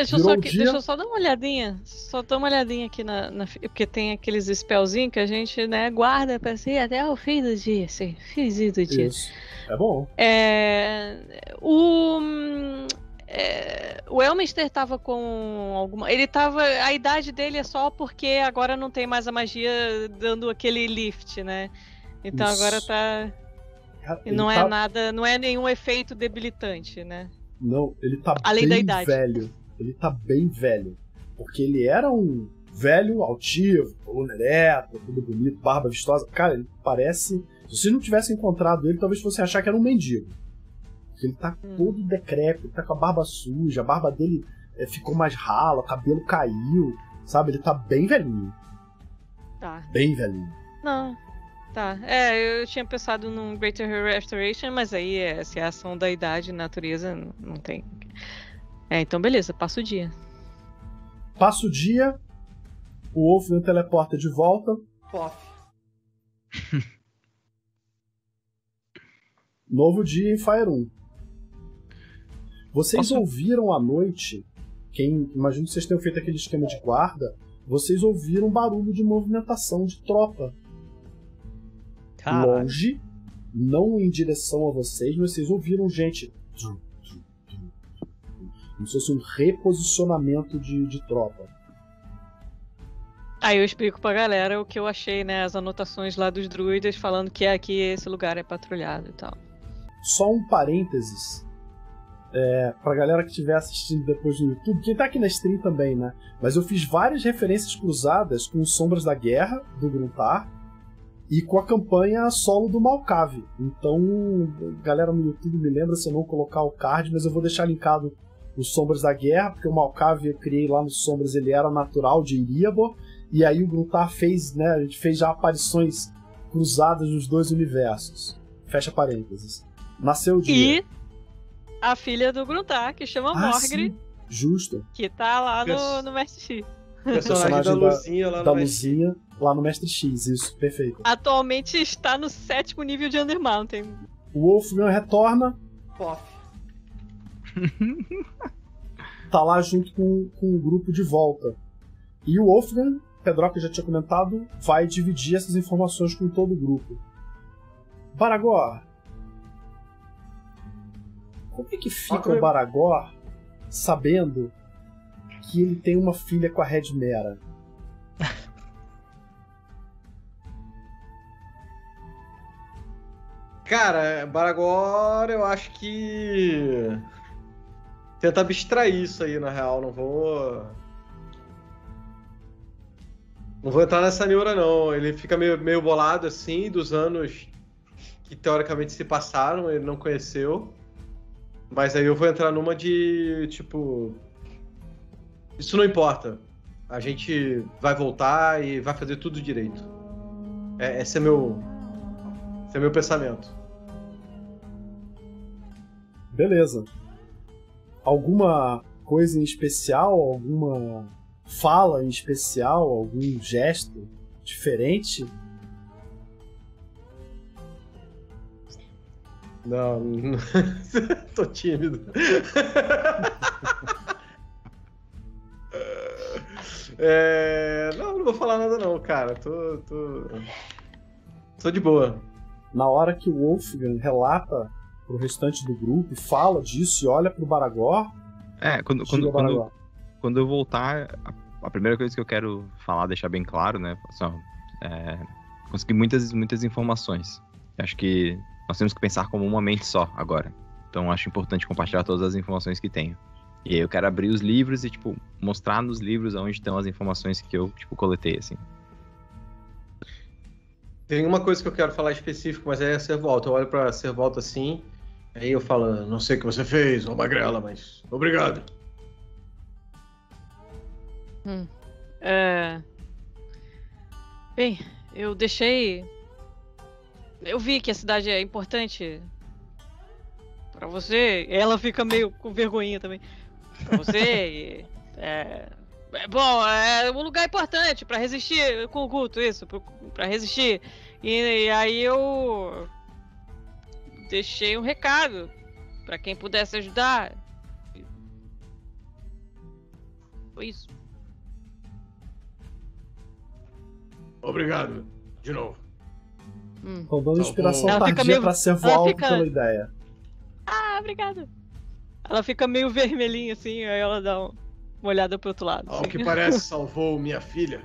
Deixa eu, só, dia... deixa eu só dar uma olhadinha. Só dar uma olhadinha aqui na, na. Porque tem aqueles spellzinhos que a gente, né, guarda pra ser até o fim do dia, assim. Finzinho do dia. Isso. É bom. É. O. É, o Elminster tava com alguma. Ele tava. A idade dele é só porque agora não tem mais a magia dando aquele lift, né? Então Isso. agora tá. E não é tá... nada. Não é nenhum efeito debilitante, né? Não, ele tá Além bem da idade. velho. Ele tá bem velho. Porque ele era um velho, altivo, coluna ereta, tudo bonito, barba vistosa. Cara, ele parece. Se você não tivesse encontrado ele, talvez fosse achar que era um mendigo. Porque ele tá hum. todo decrépito, tá com a barba suja, a barba dele é, ficou mais rala, o cabelo caiu, sabe? Ele tá bem velhinho. Tá. Bem velhinho. Não. Tá. É, eu tinha pensado num Greater Restoration, mas aí é, se é ação da idade, natureza, não tem. É, então beleza, passa o dia. Passa o dia, o Wolfgang teleporta de volta. Pof. Novo dia em Fire 1. Vocês Posso... ouviram à noite, quem imagino que vocês tenham feito aquele esquema de guarda, vocês ouviram barulho de movimentação de tropa. Caralho. Longe, não em direção a vocês, mas vocês ouviram gente. Como se fosse um reposicionamento de, de tropa. Aí eu explico pra galera o que eu achei, né? As anotações lá dos druidas falando que aqui esse lugar é patrulhado e tal. Só um parênteses é, pra galera que estiver assistindo depois no YouTube, quem tá aqui na stream também, né? Mas eu fiz várias referências cruzadas com Sombras da Guerra, do Gruntar, e com a campanha solo do Malcave. Então, galera no YouTube me lembra se eu não colocar o card, mas eu vou deixar linkado os Sombras da Guerra, porque o Malcave eu criei lá nos Sombras, ele era natural de Iriabor, e aí o Gruntar fez, né, a gente fez já aparições cruzadas nos dois universos. Fecha parênteses. Nasceu o dia. E a filha do Gruntar, que chama ah, Morgri. Justo. Que tá lá no, no Mestre X. Personagem da Luzinha lá no da Luzinha, lá no Mestre X, isso, perfeito. Atualmente está no sétimo nível de Undermountain. O Wolfgang retorna. Pof. tá lá junto com, com o grupo de volta. E o Wolfgang, Pedroca já tinha comentado, vai dividir essas informações com todo o grupo. Baragor, como é que fica o Baragor sabendo que ele tem uma filha com a Red Mera? Cara, Baragor, eu acho que. Tenta abstrair isso aí, na real. Não vou. Não vou entrar nessa neura, não. Ele fica meio, meio bolado, assim, dos anos que teoricamente se passaram, ele não conheceu. Mas aí eu vou entrar numa de tipo. Isso não importa. A gente vai voltar e vai fazer tudo direito. É, esse é meu. Esse é meu pensamento. Beleza. Alguma coisa em especial? Alguma fala em especial? Algum gesto diferente Não, não... tô tímido. é... Não, não vou falar nada não, cara. Tô, tô... tô de boa. Na hora que o Wolfgang relata pro restante do grupo, fala disso e olha pro Baragor. É, quando, quando, quando, quando, eu voltar, a, a, primeira coisa que eu quero falar, deixar bem claro, né? Assim, é, conseguir muitas, muitas informações. Acho que nós temos que pensar como uma mente só agora. Então acho importante compartilhar todas as informações que tenho. E aí eu quero abrir os livros e, tipo, mostrar nos livros onde estão as informações que eu, tipo, coletei, assim. Tem uma coisa que eu quero falar específico, mas é a Servolta. Eu olho pra Servolta assim, aí eu falo, não sei o que você fez, ô magrela, mas obrigado. Hum. É... Bem, eu deixei eu vi que a cidade é importante para você. Ela fica meio com vergonha também. Pra você. é, é, bom, é um lugar importante para resistir com o culto, isso, para resistir. E, e, aí eu deixei um recado para quem pudesse ajudar. Foi isso. Obrigado. De novo. Hum. Tô dando inspiração ela tardia meio... pra ser voal fica... pela ideia. Ah, obrigado. Ela fica meio vermelhinha assim, aí ela dá uma olhada pro outro lado. Ao assim. que parece, salvou minha filha.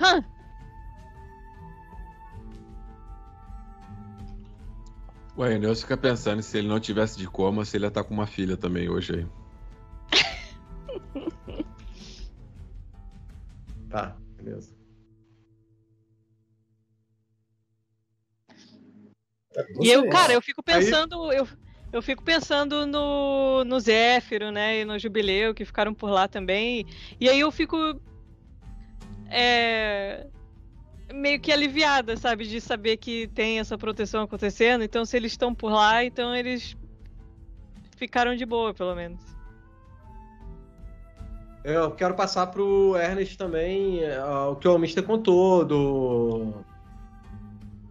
Hã? O Enéas fica pensando se ele não tivesse de coma, se ele ia estar tá com uma filha também hoje aí. tá, beleza. E eu, cara, eu fico pensando, Aí... eu, eu fico pensando no, no Zéfiro, né, e no Jubileu, que ficaram por lá também. E aí eu fico é, meio que aliviada, sabe, de saber que tem essa proteção acontecendo. Então, se eles estão por lá, então eles ficaram de boa, pelo menos. Eu quero passar pro Ernest também uh, o que o Mister contou do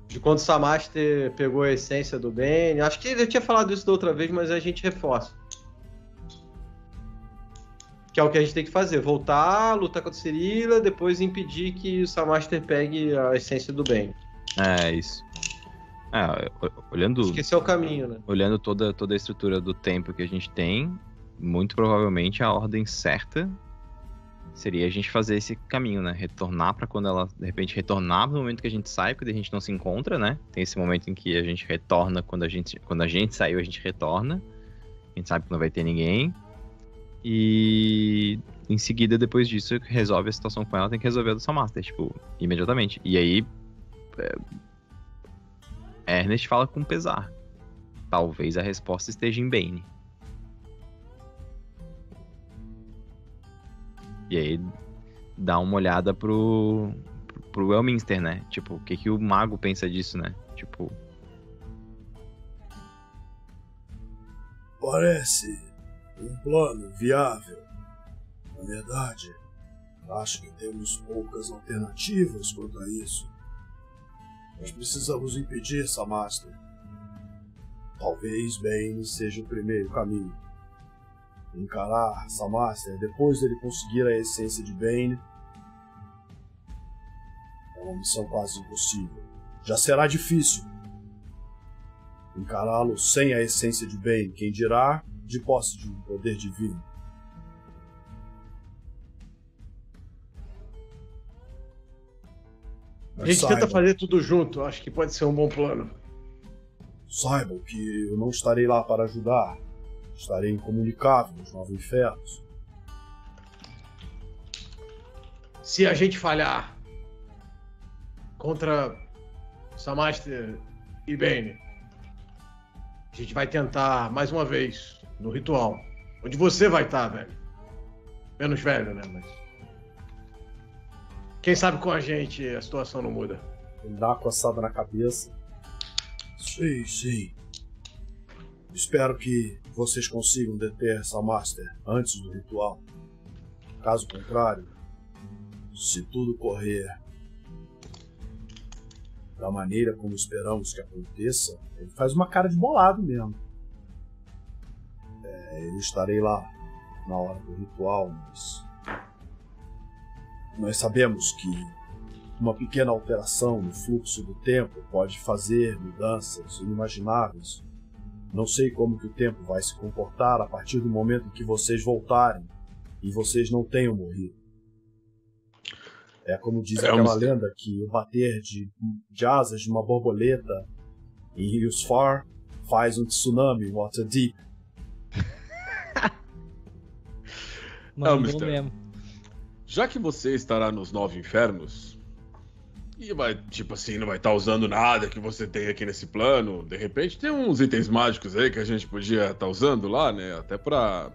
de quando o Samaster pegou a essência do Ben. Acho que ele tinha falado isso da outra vez, mas a gente reforça. Que é o que a gente tem que fazer: voltar, lutar contra o Cirila, depois impedir que o Samaster pegue a essência do bem. É, isso. É, olhando. Esquecer o caminho, né? Olhando toda, toda a estrutura do tempo que a gente tem, muito provavelmente a ordem certa seria a gente fazer esse caminho, né? Retornar para quando ela, de repente, retornar no momento que a gente sai, porque a gente não se encontra, né? Tem esse momento em que a gente retorna quando a gente, quando a gente saiu, a gente retorna. A gente sabe que não vai ter ninguém. E em seguida, depois disso, resolve a situação com ela, tem que resolver a do Master, tipo, imediatamente. E aí. É... Ernest fala com pesar. Talvez a resposta esteja em Bane. E aí dá uma olhada pro, pro Elminster, né? Tipo, o que, que o mago pensa disso, né? Tipo. Parece um plano viável. Na verdade, acho que temos poucas alternativas quanto a isso. Nós precisamos impedir essa Master. Talvez Bane seja o primeiro caminho encarar Samaster depois dele conseguir a essência de Bane é uma missão quase impossível. Já será difícil encará-lo sem a essência de Bane, quem dirá de posse de um poder divino. a gente saibam, tenta fazer tudo junto, acho que pode ser um bom plano. Saibam que eu não estarei lá para ajudar, Estarei incomunicável nos nove infernos. Se a gente falhar contra Samaster e Bane, a gente vai tentar mais uma vez no ritual. Onde você vai estar, velho. Menos velho, né? Mas. Quem sabe com a gente a situação não muda. Ele dá uma coçada na cabeça. Sim, sim. Espero que vocês consigam deter essa Master antes do ritual. Caso contrário, se tudo correr da maneira como esperamos que aconteça, ele faz uma cara de bolado mesmo. Eu estarei lá na hora do ritual, mas nós sabemos que uma pequena alteração no fluxo do tempo pode fazer mudanças inimagináveis não sei como que o tempo vai se comportar a partir do momento em que vocês voltarem e vocês não tenham morrido. É como diz é aquela lenda que o bater de, de asas de uma borboleta em rios far faz um tsunami water deep. Não, mesmo. Já que você estará nos nove infernos, e vai, tipo assim, não vai estar tá usando nada que você tem aqui nesse plano. De repente tem uns itens mágicos aí que a gente podia estar tá usando lá, né? Até pra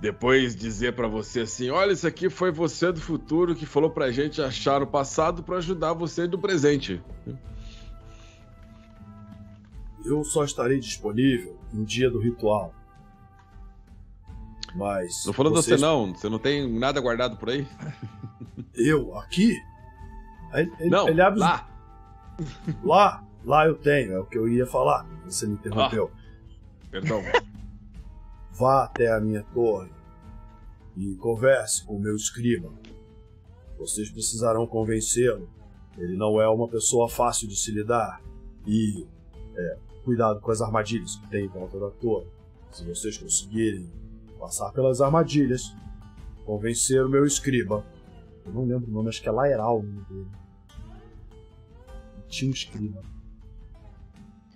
depois dizer para você assim: olha, isso aqui foi você do futuro que falou pra gente achar o passado para ajudar você do presente. Eu só estarei disponível no dia do ritual. Mas. Não falando vocês... você não, você não tem nada guardado por aí? Eu? Aqui? Ele, não, ele abre lá. Lá, lá eu tenho, é o que eu ia falar. Você me interrompeu. Ah, perdão. vá até a minha torre e converse com o meu escriba. Vocês precisarão convencê-lo. Ele não é uma pessoa fácil de se lidar. E é, cuidado com as armadilhas que tem em volta da torre. Se vocês conseguirem passar pelas armadilhas, convencer o meu escriba. Eu não lembro o nome, acho que é Laeral o nome dele. Tinha um escriba.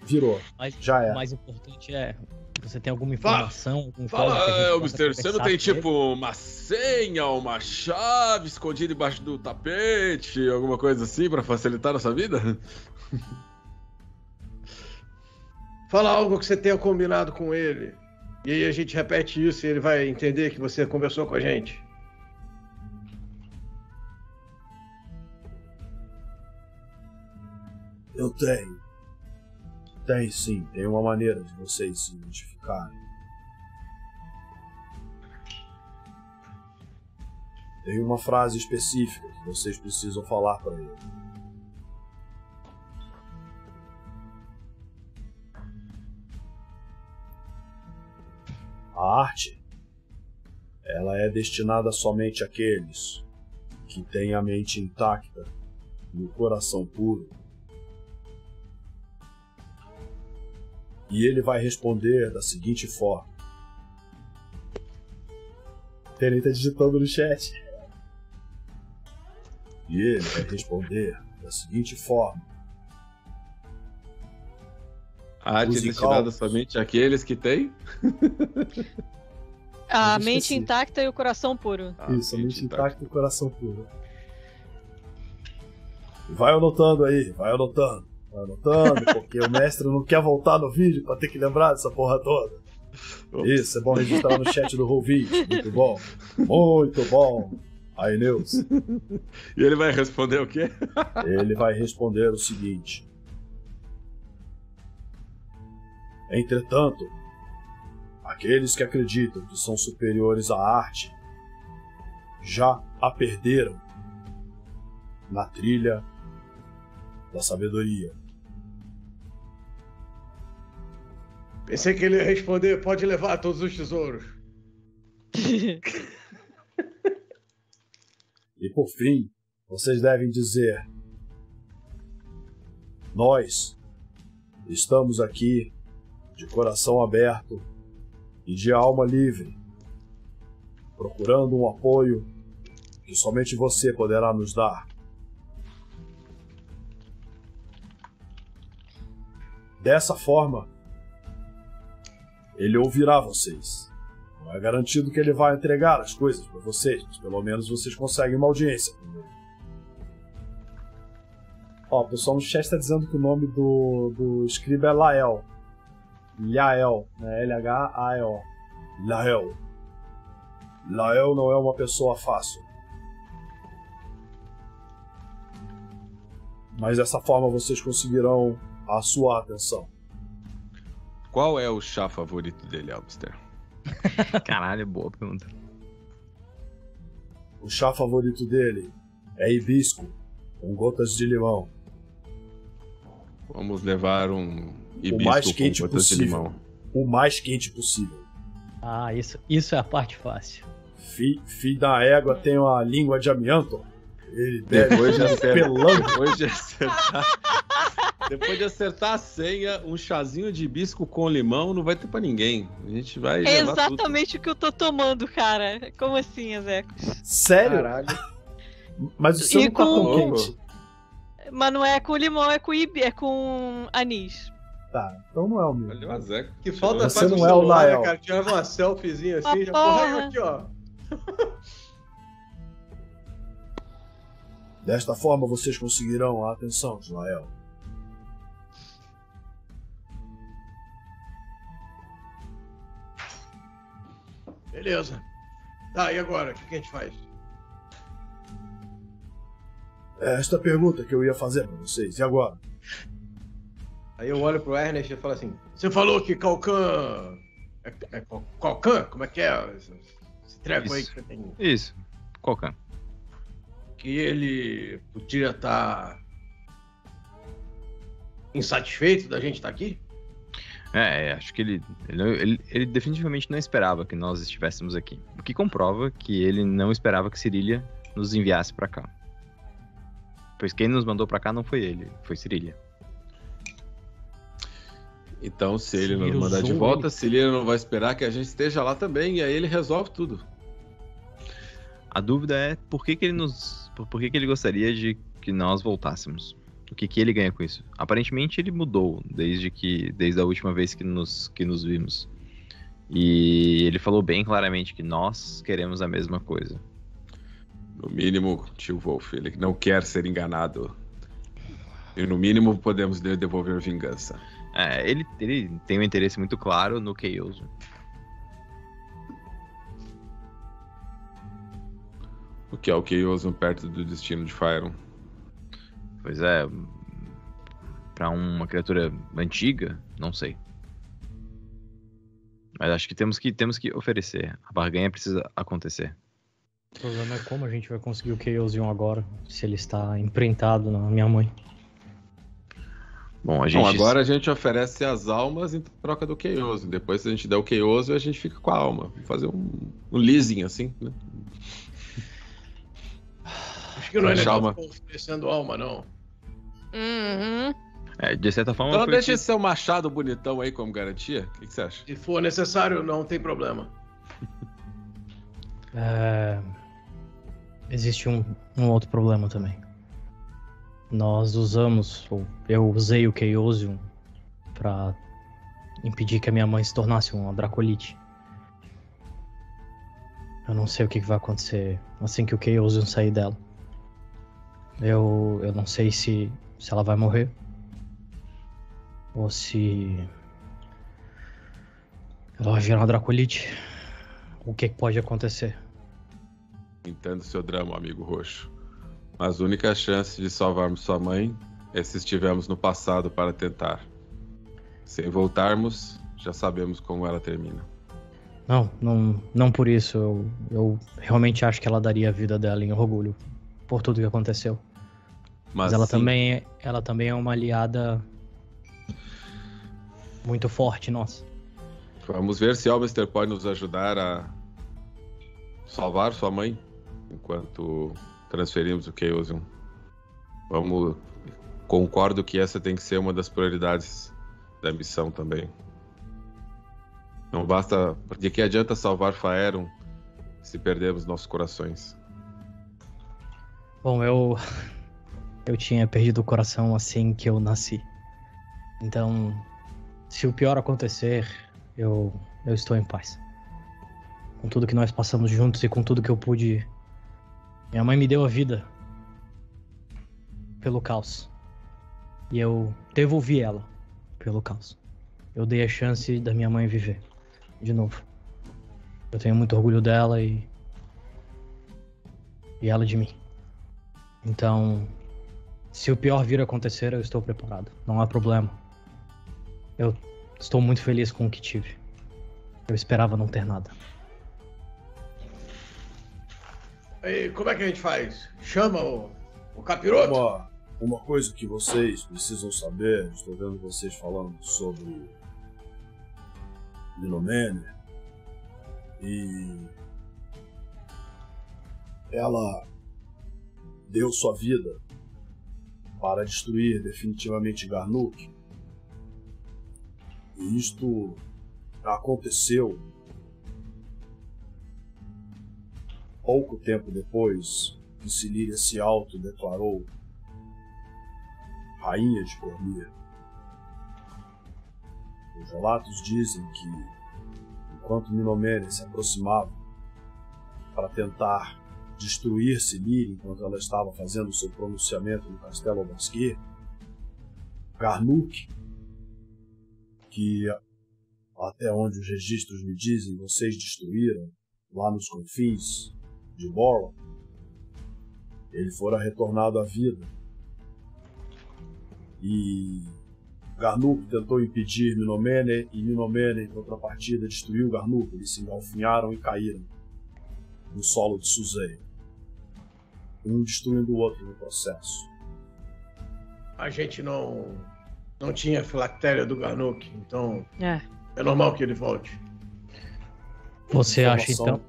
Virou. Mas, Já é. O mais importante é. Você tem alguma informação? Algum Fala, código que a gente é, possa Mister, você não tem tipo uma senha, uma chave escondida embaixo do tapete, alguma coisa assim pra facilitar a nossa vida? Fala algo que você tenha combinado com ele. E aí a gente repete isso e ele vai entender que você conversou com a gente. Eu tenho. Tem sim, tem uma maneira de vocês se identificarem. Tem uma frase específica que vocês precisam falar para ele. A arte, ela é destinada somente àqueles que têm a mente intacta e o coração puro. E ele vai responder da seguinte forma. Ele tá digitando no chat. E ele vai responder da seguinte forma. A arte é Musical. destinada somente àqueles que têm? A mente intacta e o coração puro. Ah, Isso, a mente intacta e o coração puro. Vai anotando aí, vai anotando. Vai anotando, porque o mestre não quer voltar no vídeo pra ter que lembrar dessa porra toda. Isso, é bom registrar no chat do Roll20. Muito bom. Muito bom. Aí, Neus. E ele vai responder o quê? Ele vai responder o seguinte: Entretanto, aqueles que acreditam que são superiores à arte já a perderam na trilha da sabedoria. Pensei que ele ia responder, pode levar todos os tesouros. E por fim, vocês devem dizer: Nós estamos aqui de coração aberto e de alma livre, procurando um apoio que somente você poderá nos dar. Dessa forma, ele ouvirá vocês. Não é garantido que ele vai entregar as coisas para vocês, mas pelo menos vocês conseguem uma audiência com ele. Ó, o pessoal no chat está dizendo que o nome do, do escriba é Lael. Lael, né? L-H-A-E-O. Lael. Lael não é uma pessoa fácil. Mas dessa forma vocês conseguirão a sua atenção. Qual é o chá favorito dele, Albister? Caralho, boa pergunta. O chá favorito dele é hibisco com gotas de limão. Vamos levar um hibisco mais com quente possível. limão. O mais quente possível. Ah, isso, isso é a parte fácil. Fi, fi da égua tem uma língua de amianto. Ele bebe Depois de acertar, depois de acertar, depois de acertar a senha, um chazinho de hibisco com limão não vai ter pra ninguém. A gente vai É levar tudo. exatamente o que eu tô tomando, cara. Como assim, Ezeco? Sério? Caralho. Mas o seu E não tá tão com- quente. Mas não é com limão, é com, é com anis. Tá, então não é o meu. Olha o Azeco. Que falta Você faz não é o celular, né, Nael. cara? Tirava uma selfiezinha assim, Ah, já porra. aqui, ó. Desta forma vocês conseguirão a atenção de Lael. Beleza. Tá, e agora? O que a gente faz? É esta pergunta que eu ia fazer pra vocês. E agora? Aí eu olho pro Ernest e falo assim: Você falou que Calcan. É, é Cal- Calcan? Como é que é? Esse, esse treco aí Isso. que você tem. Isso. Qualquer. Que ele podia estar. insatisfeito da gente estar aqui? É, acho que ele ele, ele, ele, definitivamente não esperava que nós estivéssemos aqui. O que comprova que ele não esperava que Cirília nos enviasse para cá. Pois quem nos mandou para cá não foi ele, foi Cirília. Então, se ele nos mandar de volta, Cirília não vai esperar que a gente esteja lá também, e aí ele resolve tudo. A dúvida é por que, que ele nos. Por que, que ele gostaria de que nós voltássemos? O que, que ele ganha com isso? Aparentemente ele mudou desde que. desde a última vez que nos, que nos vimos. E ele falou bem claramente que nós queremos a mesma coisa. No mínimo, tio Wolf, ele não quer ser enganado. E no mínimo podemos devolver vingança. É, ele, ele tem um interesse muito claro no Keiyoso. O que é o Keiosmo perto do destino de Fyron? Pois é. Pra uma criatura antiga, não sei. Mas acho que temos que, temos que oferecer. A barganha precisa acontecer. O problema é como a gente vai conseguir o Chaosium agora, se ele está imprintado na minha mãe. Bom, a gente... Bom, agora a gente oferece as almas em troca do Chaosium. Depois, se a gente der o Chaosium, a gente fica com a alma. Vamos fazer um, um leasing, assim, né? que não é legal uma... oferecendo alma, não. Uhum. É, de certa forma. Então deixa esse seu machado bonitão aí como garantia. O que, que você acha? Se for necessário, não tem problema. É... Existe um, um outro problema também. Nós usamos, ou eu usei o Chaosium para impedir que a minha mãe se tornasse uma Dracolite. Eu não sei o que, vai acontecer assim que o Chaosium sair dela. Eu, eu não sei se, se ela vai morrer. Ou se. Ela vai virar uma Dracolite. O que, que pode acontecer? Entendo seu drama, amigo roxo. Mas a única chance de salvarmos sua mãe é se estivermos no passado para tentar. Sem voltarmos, já sabemos como ela termina. Não, não, não por isso. Eu, eu realmente acho que ela daria a vida dela em orgulho por tudo que aconteceu. Mas, Mas ela, também, é, ela também é uma aliada muito forte nossa. Vamos ver se Almister pode nos ajudar a salvar sua mãe enquanto transferimos o Chaosium. Vamos. Concordo que essa tem que ser uma das prioridades da missão também. Não basta. De que adianta salvar Faeron se perdemos nossos corações? Bom, eu. Eu tinha perdido o coração assim que eu nasci. Então, se o pior acontecer, eu, eu estou em paz. Com tudo que nós passamos juntos e com tudo que eu pude. Minha mãe me deu a vida pelo caos. E eu devolvi ela pelo caos. Eu dei a chance da minha mãe viver de novo. Eu tenho muito orgulho dela e. e ela de mim. Então, se o pior vir a acontecer, eu estou preparado. Não há problema. Eu estou muito feliz com o que tive. Eu esperava não ter nada. E como é que a gente faz? Chama o, o capiroto? Uma, uma coisa que vocês precisam saber, estou vendo vocês falando sobre Milomene e ela deu sua vida para destruir definitivamente Garnuk. E isto aconteceu pouco tempo depois que Silíria se autodeclarou rainha de Cormir. Os relatos dizem que, enquanto Minomene se aproximava para tentar destruir Silíria enquanto ela estava fazendo seu pronunciamento no Castelo Obasquet, Garnuk, que até onde os registros me dizem vocês destruíram lá nos confins de Bola, ele fora retornado à vida. E Garnuk tentou impedir Minomene e Minomene, em contrapartida, destruiu Garnuk. Eles se engalfinharam e caíram no solo de Suzei um destruindo o outro no processo. A gente não não tinha filactéria do Garnuk, então é. é normal que ele volte. Você acha então?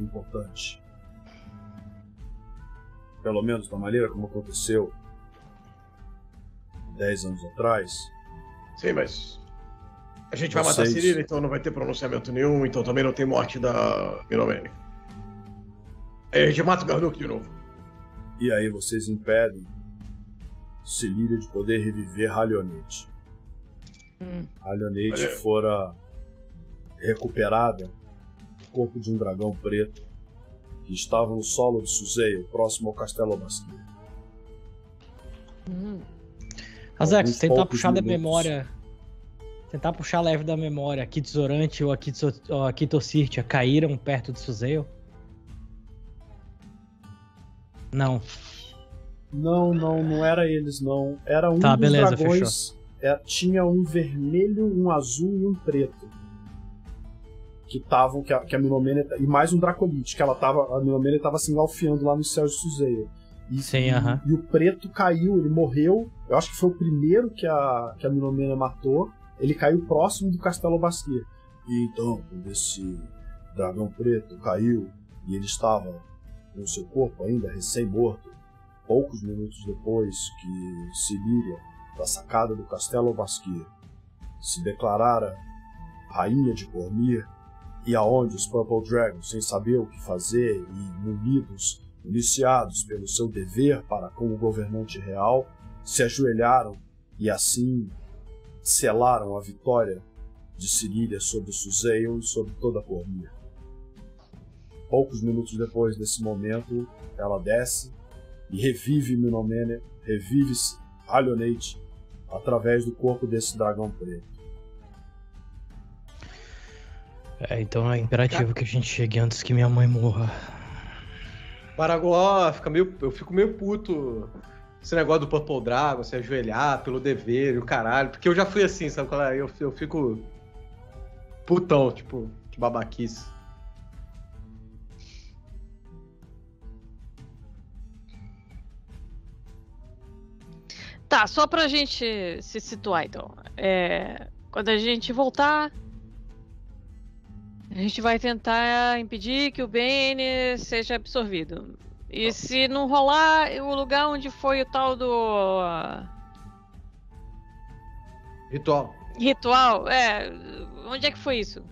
Importante. Pelo menos da maneira como aconteceu dez anos atrás. Sim, mas a gente vai Vocês... matar Cirila, então não vai ter pronunciamento nenhum, então também não tem morte da Miromene. Aí a gente mata o Garnuk de novo. E aí vocês impedem Celíria de poder reviver Halionete. Hum. Halionete fora recuperada corpo de um dragão preto que estava no solo de Suzeio, próximo ao Castelo Obasquia. Hum. Azex, tentar puxar minutos. da memória. Tentar puxar leve da memória. Kitsurante ou a Kitosirtia caíram perto de Suzeio? Não. Não, não, não era eles, não. Era um tá, dos beleza, dragões. É, tinha um vermelho, um azul e um preto. Que estavam, que a, que a Milomene. E mais um Dracolite, que ela tava. A Milomene tava se engalfiando lá no céu de Suzeia. E, Sim, uh -huh. e, o preto caiu, ele morreu. Eu acho que foi o primeiro que a, que a Milomena matou. Ele caiu próximo do Castelo Basquia. E então, quando esse dragão preto caiu e ele estava com seu corpo ainda recém-morto, poucos minutos depois que Cilíria, da sacada do Castelo Basquia, se declarara rainha de Cormir, e aonde os Purple Dragons, sem saber o que fazer e munidos, iniciados pelo seu dever para com o governante real, se ajoelharam e assim selaram a vitória de Cirília sobre Suzeion e sobre toda a Cormir. Poucos minutos depois desse momento, ela desce e revive Minomene, revive Alionate através do corpo desse dragão preto. É, então é imperativo que a gente chegue antes que minha mãe morra. Paraguó fica meio. Eu fico meio puto esse negócio do Purple Dragon, se ajoelhar pelo dever e o caralho. Porque eu já fui assim, sabe qual é? Eu, eu fico. Putão, tipo, que babaquice. Tá, só pra gente se situar então. É, quando a gente voltar, a gente vai tentar impedir que o Bane seja absorvido. E se não rolar, o lugar onde foi o tal do. Ritual. Ritual? É. Onde é que foi isso?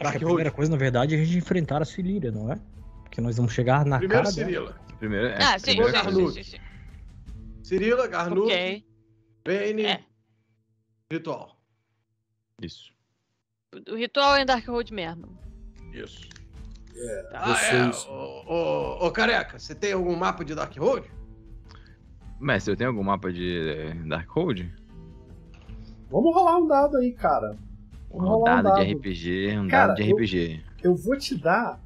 Acho que a primeira coisa, na verdade, é a gente enfrentar a Cilíria, não é? Porque nós vamos chegar na Primeiro cara Cirila. Dela. Primeiro, é, ah, sim, sim, sim, sim, Cirila, Garnut, okay. Bane, é. Ritual. Isso. O ritual é em Darkhold mesmo. Isso. É, tá. Ah, vocês... é. Ô, ô, ô, careca, você tem algum mapa de Darkhold? Mestre, eu tenho algum mapa de eh, Darkhold? Vamos rolar um dado aí, cara. Vamos um dado, um dado de RPG, um cara, dado de RPG. Eu, eu vou te dar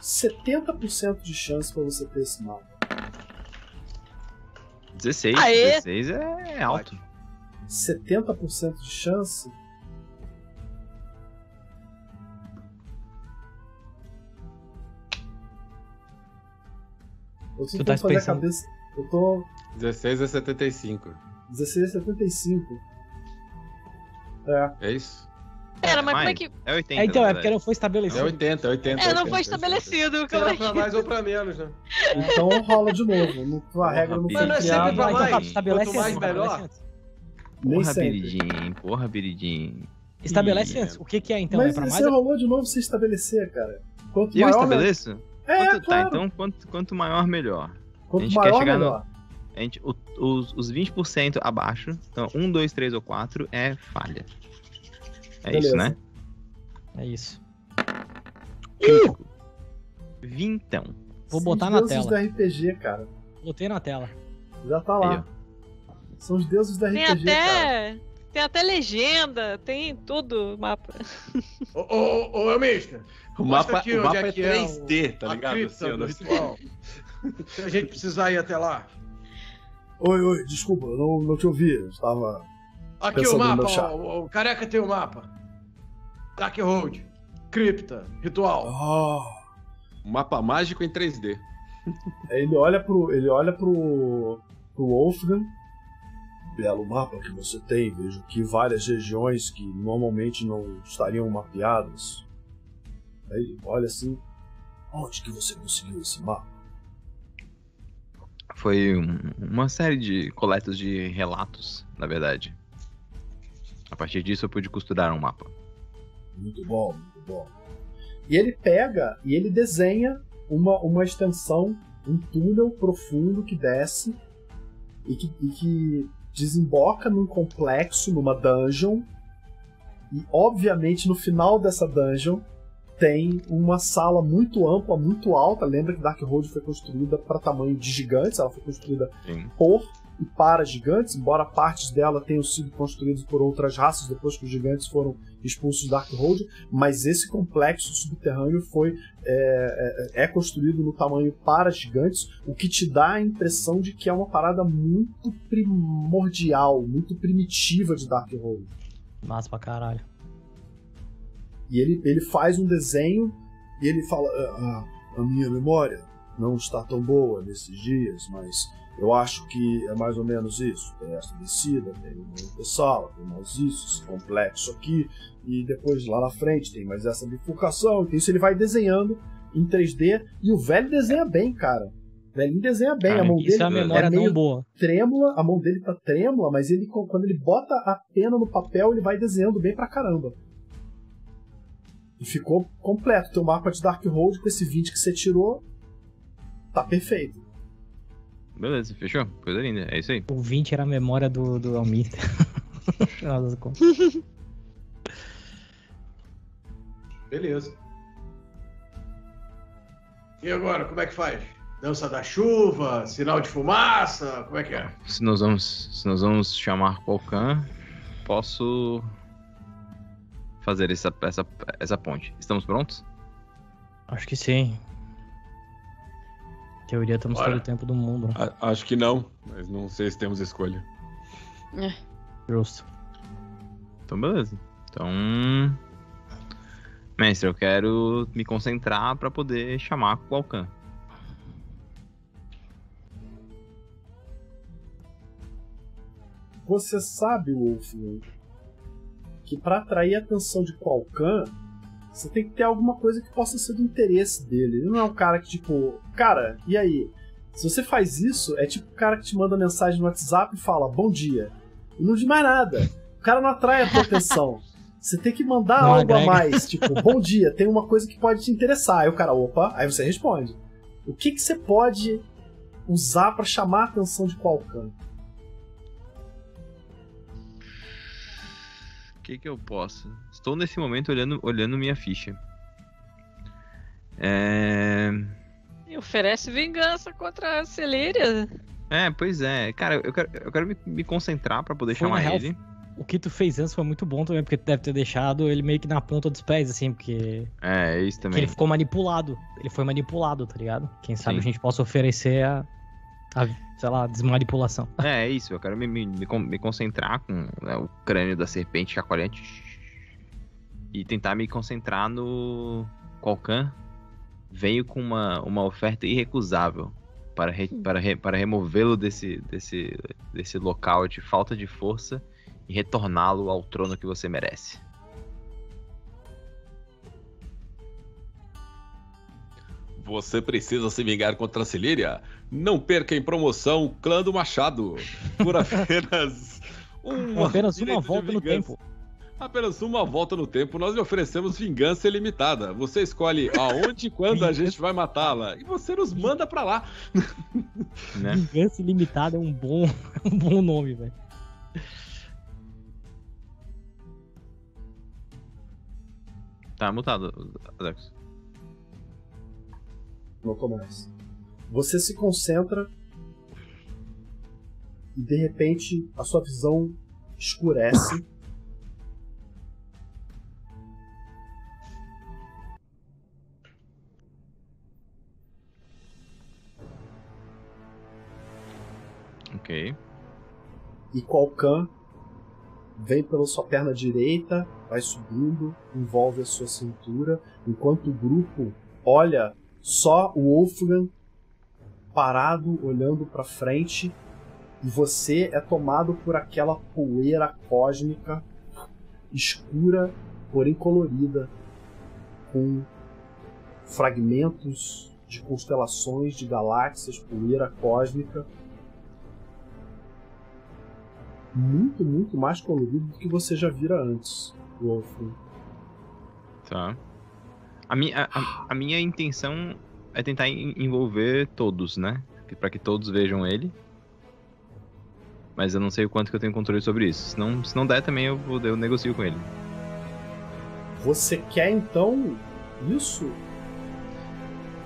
70% de chance para você ter esse mapa. 16, Aê. 16 é alto. 70% de chance? Eu tô tá fazer pensando... a cabeça. Eu tô. 16 a 75. 16 a 75. É. É isso? Pera, mas como é que. É 80. É, então, é porque não foi estabelecido. É 80, é 80. É, não 80, foi estabelecido. 80, é pra mais ou pra menos, né? Então rola de novo. A regra não foi Mas não é sempre pra mais. Então, estabelece Quanto mais, melhor. Porra, Biridim. Porra, Biridim. Estabelece antes. O que, que é então? Mas é pra mais? Você rolou de novo sem estabelecer, cara. Quanto eu maior, estabeleço? É, quanto, tá, claro. Tá, então quanto, quanto maior, melhor. Quanto a gente maior, quer chegar melhor. no. A gente, o, os, os 20% abaixo, então 1, 2, 3 ou 4 é falha. É Beleza. isso, né? É isso. Uh! Vintão. Vou botar na tela. Os deuses do RPG, cara. Botei na tela. Já tá lá. Aí, São os deuses do RPG, tem até... cara. Tem até legenda, tem tudo mapa. Ô, ô, ô, ô Mister. O mapa, aqui, o mapa é, é 3D, é tá ligado? Assim. Se a gente precisar ir até lá. Oi, oi, desculpa, eu não, não te ouvi. Eu estava. Aqui o mapa, o, o, careca tem o mapa. Dark Road, cripta, ritual. Oh. Um mapa mágico em 3D. ele olha pro. Ele olha pro. pro Wolfgang. belo mapa que você tem. Vejo que várias regiões que normalmente não estariam mapeadas. Aí olha assim, onde que você conseguiu esse mapa? Foi um, uma série de coletas de relatos, na verdade. A partir disso eu pude costurar um mapa. Muito bom, muito bom. E ele pega e ele desenha uma, uma extensão, um túnel profundo que desce e que, e que desemboca num complexo, numa dungeon. E obviamente no final dessa dungeon tem uma sala muito ampla, muito alta. Lembra que Dark Road foi construída para tamanho de gigantes, ela foi construída Sim. por e para gigantes, embora partes dela tenham sido construídas por outras raças depois que os gigantes foram expulsos de Darkhold, mas esse complexo subterrâneo foi é, é, é, construído no tamanho para gigantes, o que te dá a impressão de que é uma parada muito primordial, muito primitiva de Darkhold. Massa pra caralho. E ele, ele faz um desenho e ele fala: ah, a minha memória não está tão boa nesses dias, mas eu acho que é mais ou menos isso. Tem essa descida, tem uma sala, tem mais isso, esse complexo aqui, e depois lá na frente tem mais essa bifurcação. Então isso ele vai desenhando em 3D e o velho desenha bem, cara. O velhinho desenha bem, a mão isso dele é, a memória é meio boa. trêmula, a mão dele tá trêmula, mas ele quando ele bota a pena no papel, ele vai desenhando bem pra caramba. Ficou completo. Teu mapa de Dark Road com esse 20 que você tirou, tá perfeito. Beleza, fechou? Coisa linda, é isso aí. O 20 era a memória do, do Almir. Beleza. E agora, como é que faz? Dança da chuva, sinal de fumaça, como é que é? Se nós vamos, se nós vamos chamar Polkan, posso fazer essa, essa, essa ponte. Estamos prontos? Acho que sim teoria temos todo o tempo do mundo. A, acho que não, mas não sei se temos escolha. É. Justo. Então, beleza. Então. Mestre, eu quero me concentrar para poder chamar o Alcan. Você sabe, Wolf, que para atrair a atenção de Qualcan, você tem que ter alguma coisa que possa ser do interesse dele. Ele não é um cara que, tipo, cara, e aí? Se você faz isso, é tipo o cara que te manda mensagem no WhatsApp e fala bom dia. E não diz mais nada. O cara não atrai a tua atenção. Você tem que mandar não algo a mais, tipo, bom dia, tem uma coisa que pode te interessar. Aí o cara, opa, aí você responde. O que, que você pode usar para chamar a atenção de qualquer? Que que eu posso? Estou nesse momento olhando, olhando minha ficha. É... E oferece vingança contra a Celíria. É, pois é. Cara, eu quero, eu quero me, me concentrar para poder foi chamar ele. O que tu fez antes foi muito bom também, porque tu deve ter deixado ele meio que na ponta dos pés, assim, porque. É, isso também. ele ficou manipulado. Ele foi manipulado, tá ligado? Quem sabe Sim. a gente possa oferecer a, a sei lá, desmanipulação. É, é isso. Eu quero me, me, me concentrar com né, o crânio da serpente chacoalhante e tentar me concentrar no Qualcan. Veio com uma, uma oferta irrecusável para, re, para, re, para removê-lo desse, desse, desse local de falta de força e retorná-lo ao trono que você merece. Você precisa se vingar contra a Cilíria? Não perca em promoção Clã do Machado. Por apenas uma, apenas uma volta no tempo. Apenas uma volta no tempo, nós lhe oferecemos vingança ilimitada. Você escolhe aonde e quando a gente vai matá-la. E você nos manda pra lá. Né? Vingança ilimitada é um bom, um bom nome, velho. Tá mutado, Alex tô mais. Você se concentra e de repente a sua visão escurece. Ok. E Qualcan vem pela sua perna direita, vai subindo, envolve a sua cintura, enquanto o grupo olha só o Wolfgang parado, olhando para frente, e você é tomado por aquela poeira cósmica escura, porém colorida, com fragmentos de constelações, de galáxias, poeira cósmica. Muito, muito mais colorido do que você já vira antes, Wolf. Tá. A minha, a, a minha intenção é tentar envolver todos, né? Para que todos vejam ele. Mas eu não sei o quanto que eu tenho controle sobre isso. Se não, se não der também eu, eu negocio com ele. Você quer então isso?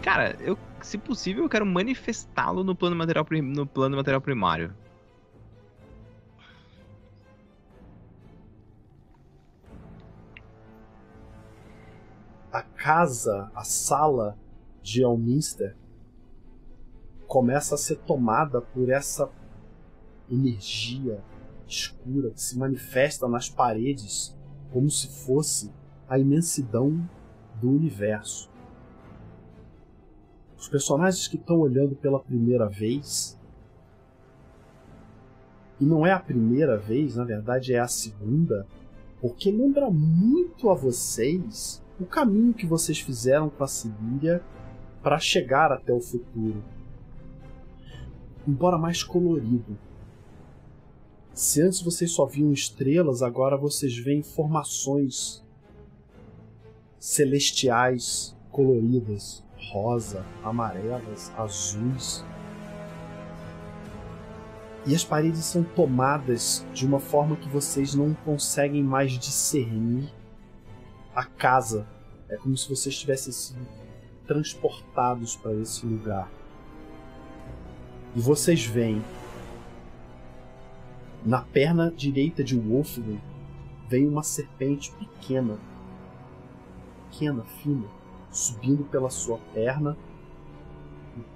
Cara, eu, se possível, eu quero manifestá-lo no plano material no plano material primário. A casa, a sala de Elminster começa a ser tomada por essa energia escura que se manifesta nas paredes como se fosse a imensidão do universo. Os personagens que estão olhando pela primeira vez, e não é a primeira vez, na verdade é a segunda, porque lembra muito a vocês o caminho que vocês fizeram com a para chegar até o futuro. Embora mais colorido, se antes vocês só viam estrelas, agora vocês veem formações celestiais coloridas, rosa, amarelas, azuis. E as paredes são tomadas de uma forma que vocês não conseguem mais discernir a casa. É como se vocês tivessem sido transportados para esse lugar. E vocês veem na perna direita de Wolfgang vem uma serpente pequena, pequena, fina, subindo pela sua perna,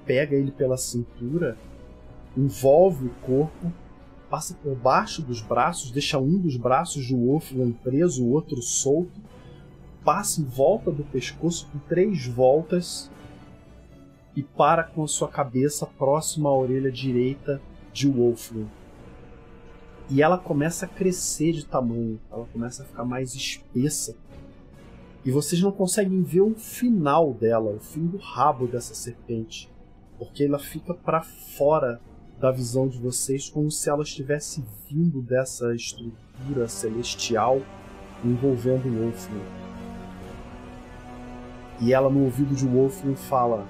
pega ele pela cintura, envolve o corpo, passa por baixo dos braços, deixa um dos braços de Wolfgang preso, o outro solto, passa em volta do pescoço com três voltas e para com a sua cabeça próxima à orelha direita de Wolfgang. E ela começa a crescer de tamanho, ela começa a ficar mais espessa. E vocês não conseguem ver o final dela, o fim do rabo dessa serpente, porque ela fica para fora da visão de vocês, como se ela estivesse vindo dessa estrutura celestial envolvendo Wolfram. E ela no ouvido de Wolfram fala: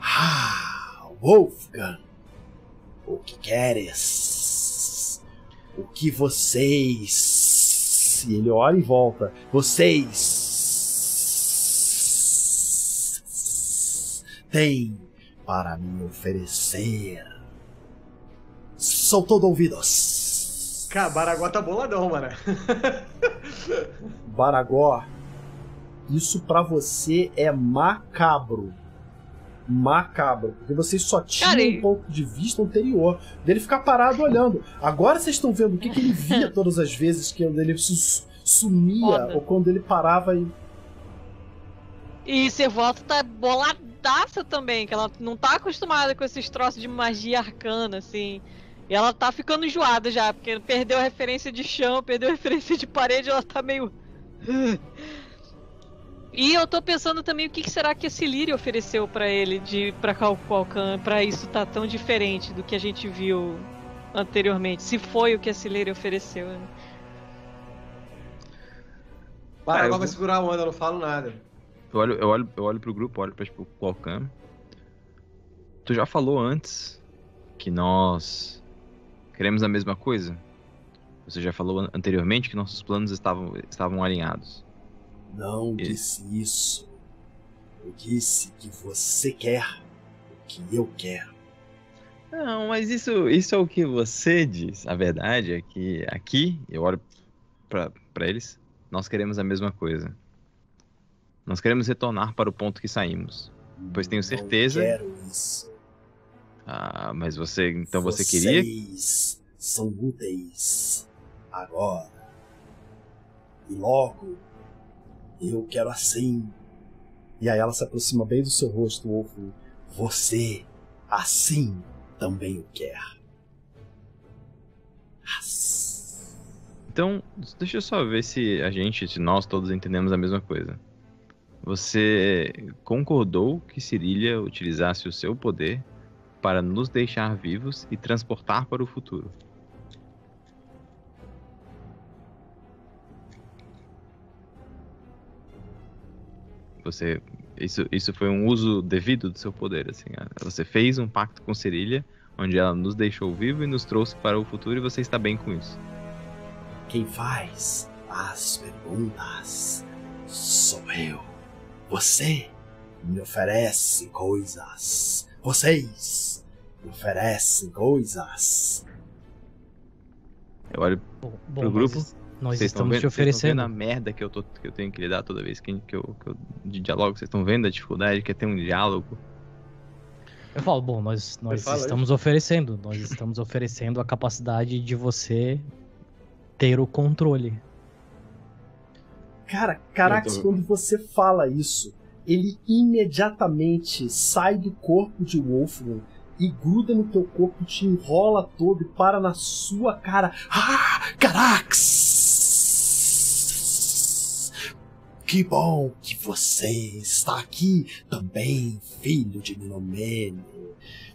Ah, Wolfgang, o que queres? O que vocês. E ele olha e volta. Vocês. têm para me oferecer. Sou todo ouvidos. Cara, Baragó tá boladão, mano. Baragó, isso para você é macabro macabro, porque vocês só tinham um ponto de vista anterior dele ficar parado olhando. Agora vocês estão vendo o que, que ele via todas as vezes que ele sumia Foda. ou quando ele parava e. E volta tá boladaça também, que ela não tá acostumada com esses troços de magia arcana, assim. E ela tá ficando enjoada já, porque perdeu a referência de chão, perdeu a referência de parede, ela tá meio. E eu tô pensando também o que, será que esse Liri ofereceu para ele de para Calcan para isso tá tão diferente do que a gente viu anteriormente. Se foi o que esse Liri ofereceu. Né? Para, agora vou... vai segurar a onda, eu não falo nada. Eu olho, eu olho, eu olho pro grupo, olho para tipo, Qualcan. Tu já falou antes que nós queremos a mesma coisa? Você já falou anteriormente que nossos planos estavam, estavam alinhados. Não disse isso. Eu disse que você quer o que eu quero. Não, mas isso, isso é o que você diz. A verdade é que aqui, eu olho para eles, nós queremos a mesma coisa. Nós queremos retornar para o ponto que saímos. Pois tenho certeza. Não quero isso. Ah, mas você. Então Vocês você queria. São úteis. Agora. E logo eu quero assim. E aí ela se aproxima bem do seu rosto, Wolf. Você, assim, também o quer. Então, deixa eu só ver se a gente, se nós todos entendemos a mesma coisa. Você concordou que Cirília utilizasse o seu poder para nos deixar vivos e transportar para o futuro. Você isso, isso foi um uso devido do seu poder, assim. Você fez um pacto com Cirília, onde ela nos deixou vivo e nos trouxe para o futuro e você está bem com isso. Quem faz as perguntas sou eu. Você me oferece coisas. Vocês me oferecem coisas. Eu olho bom, pro grupo. Nós vocês estamos vendo, te oferecendo. Vocês a merda que eu, tô, que eu tenho que lidar toda vez que, que, eu, que eu de diálogo. Vocês estão vendo a dificuldade que é ter um diálogo. Eu falo, bom, nós, nós estamos oferecendo. Nós estamos oferecendo a capacidade de você ter o controle. Cara, Carax, tô... quando você fala isso, ele imediatamente sai do corpo de Wolfgang e gruda no teu corpo, te enrola todo e para na sua cara. Ah, Carax! Que bom que você está aqui também, filho de Minomene,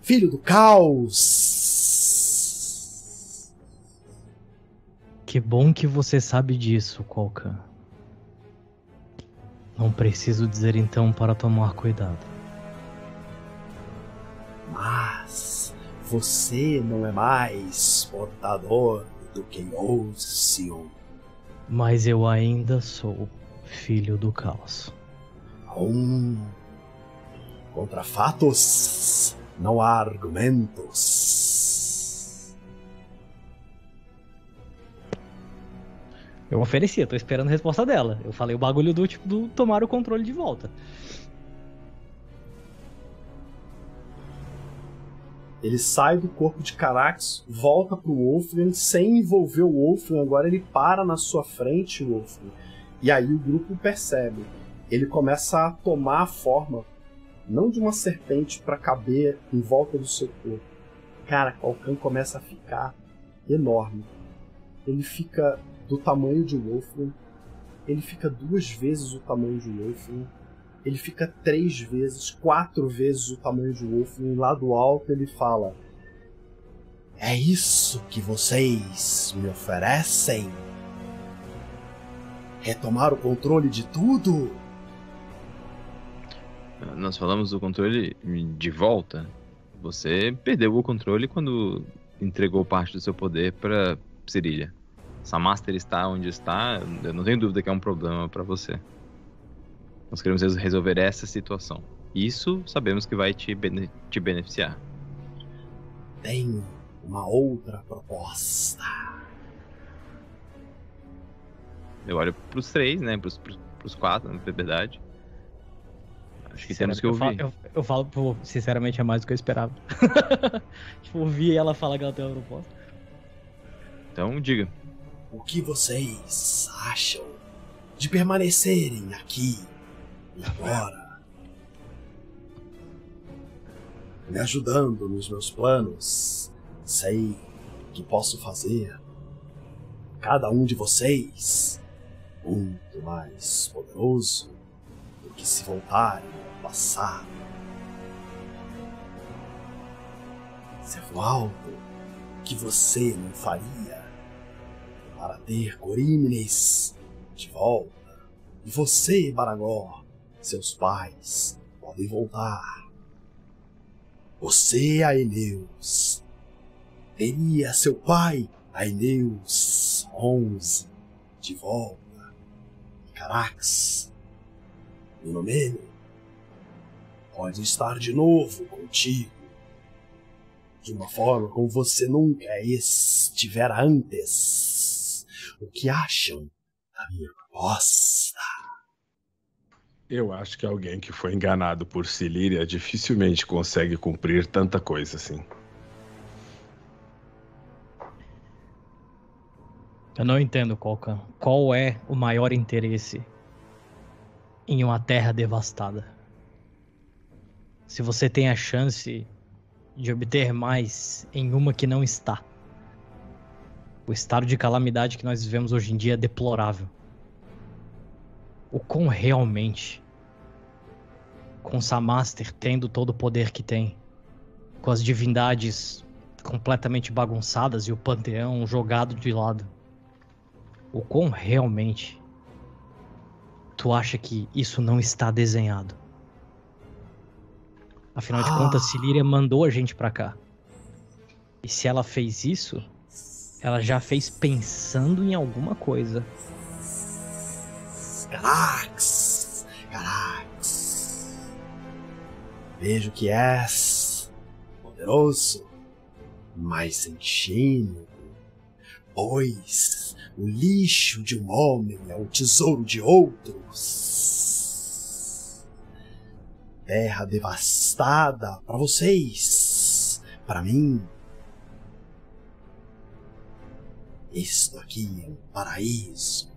filho do caos. Que bom que você sabe disso, Colca. Não preciso dizer então para tomar cuidado. Mas você não é mais portador do Chaosium. Mas eu ainda sou filho do caos. Um. Contra fatos não há argumentos. Eu ofereci, eu tô esperando a resposta dela. Eu falei o bagulho do tipo do tomar o controle de volta. Ele sai do corpo de Carax, volta pro Wolfgang, sem envolver o Wolfgang, agora ele para na sua frente, Wolfgang. E aí o grupo percebe. Ele começa a tomar a forma, não de uma serpente para caber em volta do seu corpo. Cara, Kalkan começa a ficar enorme. Ele fica do tamanho de Wolfgang. Ele fica duas vezes o tamanho de Wolfgang ele fica três vezes, quatro vezes o tamanho de Wolfgang. Lá do alto ele fala: É isso que vocês me oferecem? Retomar o controle de tudo? Nós falamos do controle de volta. Você perdeu o controle quando entregou parte do seu poder para Cirília. Master está onde está, eu não tenho dúvida que é um problema para você. Nós queremos resolver essa situação. Isso sabemos que vai te, bene te beneficiar. Tenho uma outra proposta. Eu olho pros três, né? Pros, pros, pros quatro, na verdade. Acho que temos que ouvir. Eu falo, eu, eu falo, sinceramente, é mais do que eu esperava. tipo, ouvir ela falar que ela tem uma proposta. Então, diga. O que vocês acham de permanecerem aqui e agora? Me ajudando nos meus planos, sei que posso fazer cada um de vocês muito mais poderoso do que se voltarem ao passado. Servo alto, que você não faria para ter Corímenes de volta? E você, Baragor, seus pais podem voltar. Você, Aeneus, teria seu pai, Aeneus XI, de volta. Carax, Minomene, pode estar de novo contigo. De uma forma como você nunca estivera antes. O que acham da minha proposta? Eu acho que alguém que foi enganado por Cilíria dificilmente consegue cumprir tanta coisa assim. Eu não entendo, Coca. Qual é o maior interesse em uma terra devastada? Se você tem a chance de obter mais em uma que não está. O estado de calamidade que nós vivemos hoje em dia é deplorável. O quão realmente, com Samaster tendo todo o poder que tem, com as divindades completamente bagunçadas e o panteão jogado de lado, o quão realmente tu acha que isso não está desenhado? Afinal de ah. contas, Ciliria mandou a gente para cá. E se ela fez isso, ela já fez pensando em alguma coisa. Garax! Garax! Vejo que és poderoso, mas sentindo, pois o lixo de um homem é o tesouro de outros terra devastada para vocês, para mim. Isto aqui é um paraíso.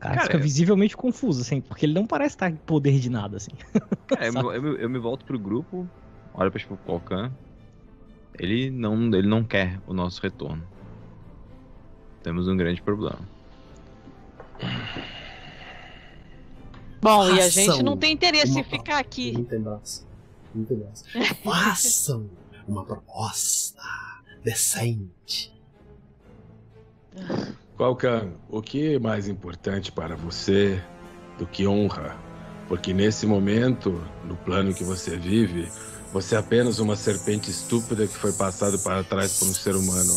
Cara, cara fica eu... visivelmente confuso, assim, porque ele não parece estar em poder de nada, assim. Cara, eu, me, eu, eu, me volto pro grupo, olho pra tipo, Volcan. Ele não, ele não quer o nosso retorno. Temos um grande problema. Bom, e a gente não tem interesse em ficar aqui. Não tem. Não tem. Façam uma proposta decente. Qualcan, o que é mais importante para você do que honra? Porque nesse momento, no plano que você vive, você é apenas uma serpente estúpida que foi passada para trás por um ser humano.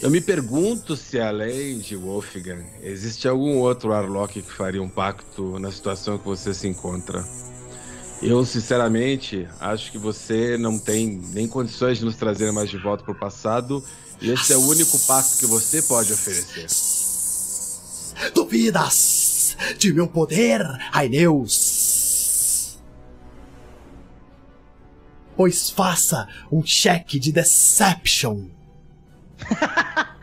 Eu me pergunto se além de Wolfgang, existe algum outro Arlok que faria um pacto na situação que você se encontra. Eu, sinceramente, acho que você não tem nem condições de nos trazer mais de volta para o passado, e esse é o único pacto que você pode oferecer. Duvidas de meu poder, Aineus? Pois faça um cheque de deception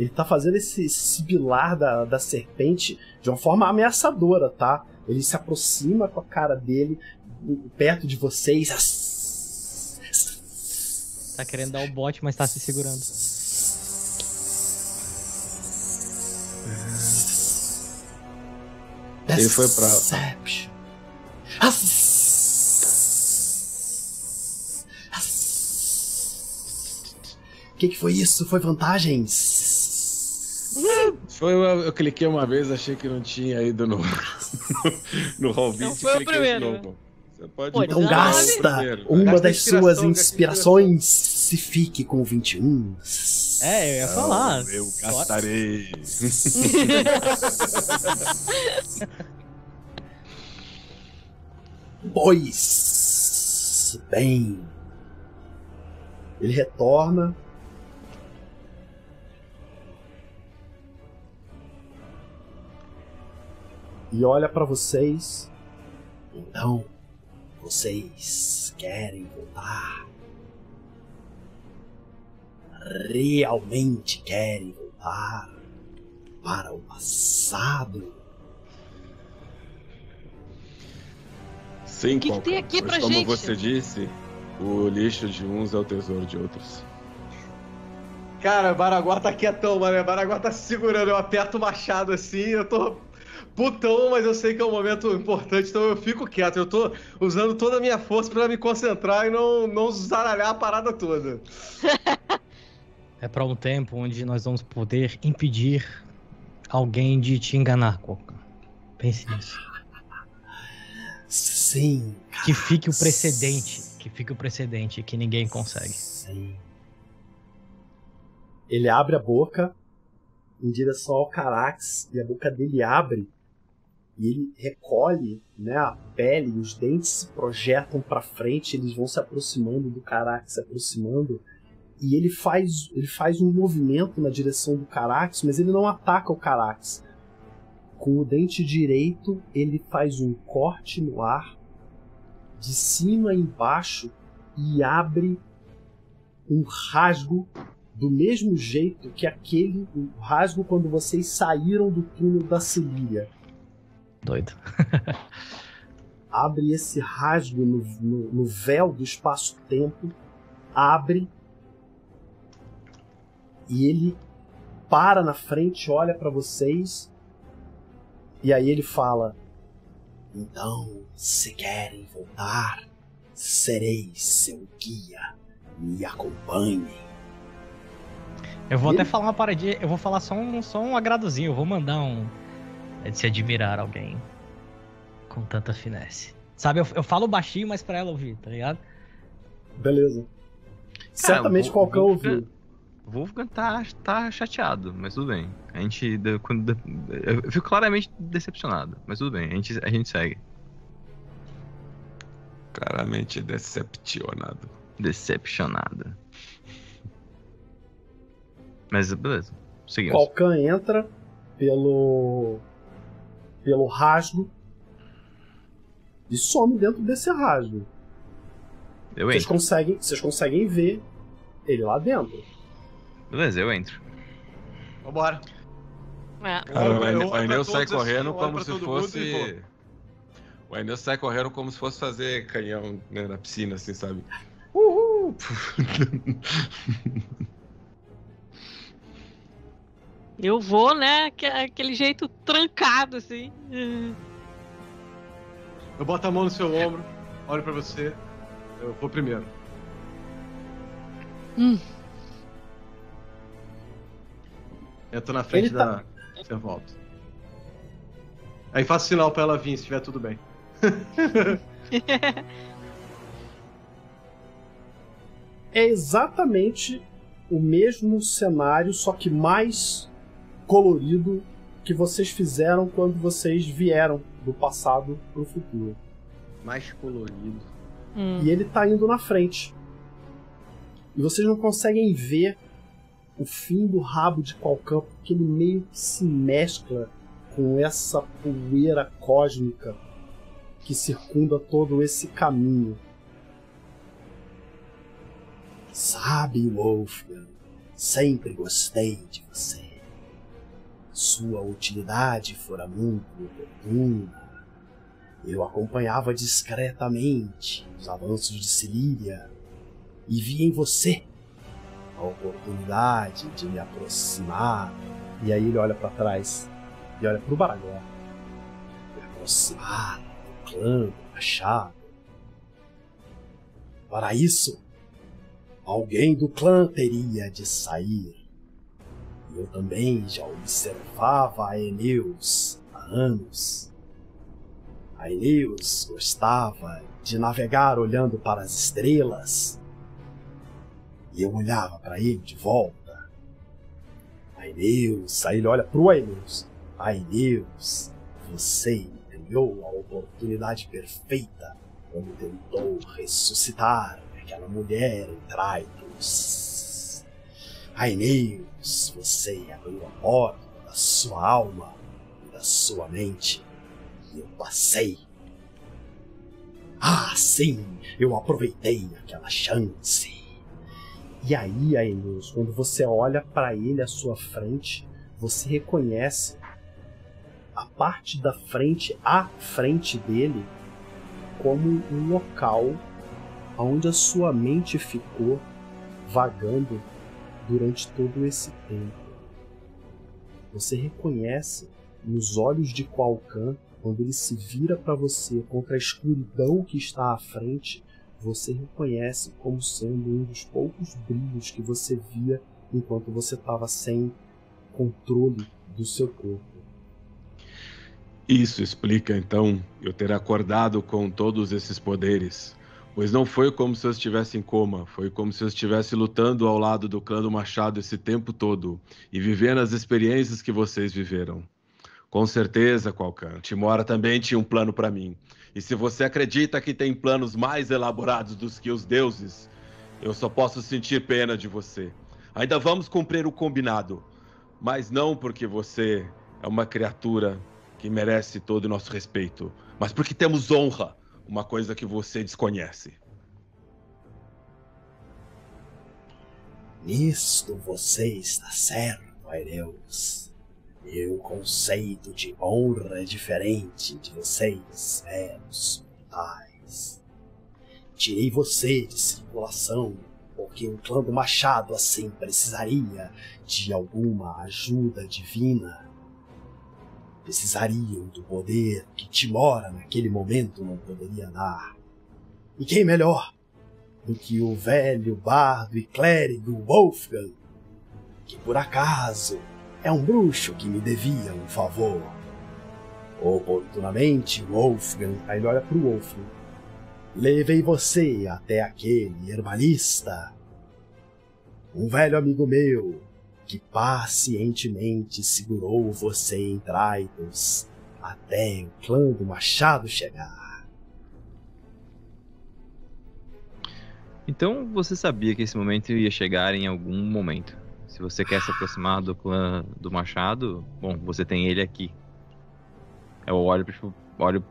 Ele tá fazendo esse sibilar da, da serpente de uma forma ameaçadora, tá? Ele se aproxima com a cara dele perto de vocês. Tá querendo dar o bote, mas tá se segurando. Ele foi pra. O que, que foi isso? Foi vantagens? Foi, eu, eu, cliquei uma vez, achei que não tinha ido no, no Roll20. Não foi o primeiro. Você pode Pô, então gasta uma das suas inspirações se fique com 21. É, eu ia falar. eu gastarei. pois bem. Ele retorna e olha para vocês. Então, vocês querem voltar? Realmente querem voltar para o passado? Sim, o que, que tem aqui pra como gente? Como você disse, o lixo de uns é o tesouro de outros. Cara, Baraguá tá quietão, mano. Baraguá tá segurando. Eu aperto o machado assim, eu tô putão, mas eu sei que é um momento importante, então eu fico quieto. Eu tô usando toda a minha força para me concentrar e não, não zaralhar a parada toda. é para um tempo onde nós vamos poder impedir alguém de te enganar, Coca. Pense nisso. Sim. Que fique o precedente. Que fique o precedente que ninguém consegue. Sim. Ele abre a boca em direção ao Carax e a boca dele abre e ele recolhe né, a pele, os dentes se projetam para frente, eles vão se aproximando do Carax, se aproximando, e ele faz, ele faz um movimento na direção do Carax, mas ele não ataca o Carax. Com o dente direito, ele faz um corte no ar de cima embaixo e abre um rasgo do mesmo jeito que aquele rasgo quando vocês saíram do túnel da Celíria. Doido. abre esse rasgo no, no, no véu do espaço-tempo, abre e ele para na frente, olha para vocês e aí ele fala: Então, se querem voltar, serei seu guia. Me acompanhem. Eu vou até falar uma paradinha, eu vou falar só um, só um agradozinho, eu vou mandar um. É de se admirar alguém com tanta finesse. Sabe, eu, eu falo baixinho, mas pra ela ouvir, tá ligado? Beleza. Cara, Certamente vou, qualquer ouviu. Wolfgang tá, tá chateado, mas tudo bem. A gente. Quando, eu fico claramente decepcionado, mas tudo bem, a gente, a gente segue. Claramente decepcionado. Decepcionado. Mas beleza. Seguimos. Falcão entra pelo. Pelo rasgo e some dentro desse rasgo. Eu vocês conseguem, vocês conseguem ver ele lá dentro. Beleza, eu entro. Vambora. É. Cara, o Aineu sai correndo como se fosse. O Aineu sai correndo como se fosse fazer canhão né, na piscina, assim, sabe? Uhul! Eu vou, né? Aquele jeito trancado, assim. Eu boto a mão no seu ombro, olho pra você. Eu vou primeiro. Hum. Entro na frente Ele da. Tá... Você volta. Aí faço sinal pra ela vir se estiver tudo bem. é exatamente o mesmo cenário, só que mais colorido que vocês fizeram quando vocês vieram do passado pro futuro. Mais colorido. Hum. E ele tá indo na frente. E vocês não conseguem ver o fim do rabo de Qualcão, porque ele meio que se mescla com essa poeira cósmica que circunda todo esse caminho. Sabe, Wolfgang, sempre gostei de você sua utilidade fora muito oportuna. Eu acompanhava discretamente os avanços de Cilíria e vi em você a oportunidade de me aproximar. E aí ele olha para trás e olha para o Baragó. Me aproximar do clã do Machado. Para isso, alguém do clã teria de sair eu também já observava a Eneus há anos. A Eneus gostava de navegar olhando para as estrelas. E eu olhava para ele de volta. Aeneus, aí ele olha pro Aeneus. Aeneus, você criou a oportunidade perfeita quando tentou ressuscitar aquela mulher em Traitos. Raineus, você abriu a porta da sua alma da sua mente, e eu passei. Ah, sim, eu aproveitei aquela chance. E aí, Aeneus, quando você olha para ele à sua frente, você reconhece a parte da frente, à frente dele, como um local onde a sua mente ficou vagando durante todo esse tempo. Você reconhece nos olhos de Qualcan, quando ele se vira para você contra a escuridão que está à frente, você reconhece como sendo um dos poucos brilhos que você via enquanto você estava sem controle do seu corpo. Isso explica então eu ter acordado com todos esses poderes Pois não foi como se eu estivesse em coma, foi como se eu estivesse lutando ao lado do clã do Machado esse tempo todo e vivendo as experiências que vocês viveram. Com certeza, Qualcan, Timora também tinha um plano para mim. E se você acredita que tem planos mais elaborados dos que os deuses, eu só posso sentir pena de você. Ainda vamos cumprir o combinado, mas não porque você é uma criatura que merece todo o nosso respeito, mas porque temos honra uma coisa que você desconhece. Nisto você está certo, Aireus. Meu conceito de honra é diferente de vocês, meros mortais. Tirei você de circulação porque um clã do Machado assim precisaria de alguma ajuda divina. Precisariam do poder que Timora naquele momento não poderia dar. E quem melhor do que o velho bardo e clérigo Wolfgang, que por acaso é um bruxo que me devia um favor. Oportunamente, Wolfgang, aí ele olha pro Wolfgang, levei você até aquele herbalista, um velho amigo meu que pacientemente segurou você em Traitos até o clã do Machado chegar. Então você sabia que esse momento ia chegar em algum momento. Se você quer se aproximar do clã do Machado, bom, você tem ele aqui. Eu olho, tipo, olho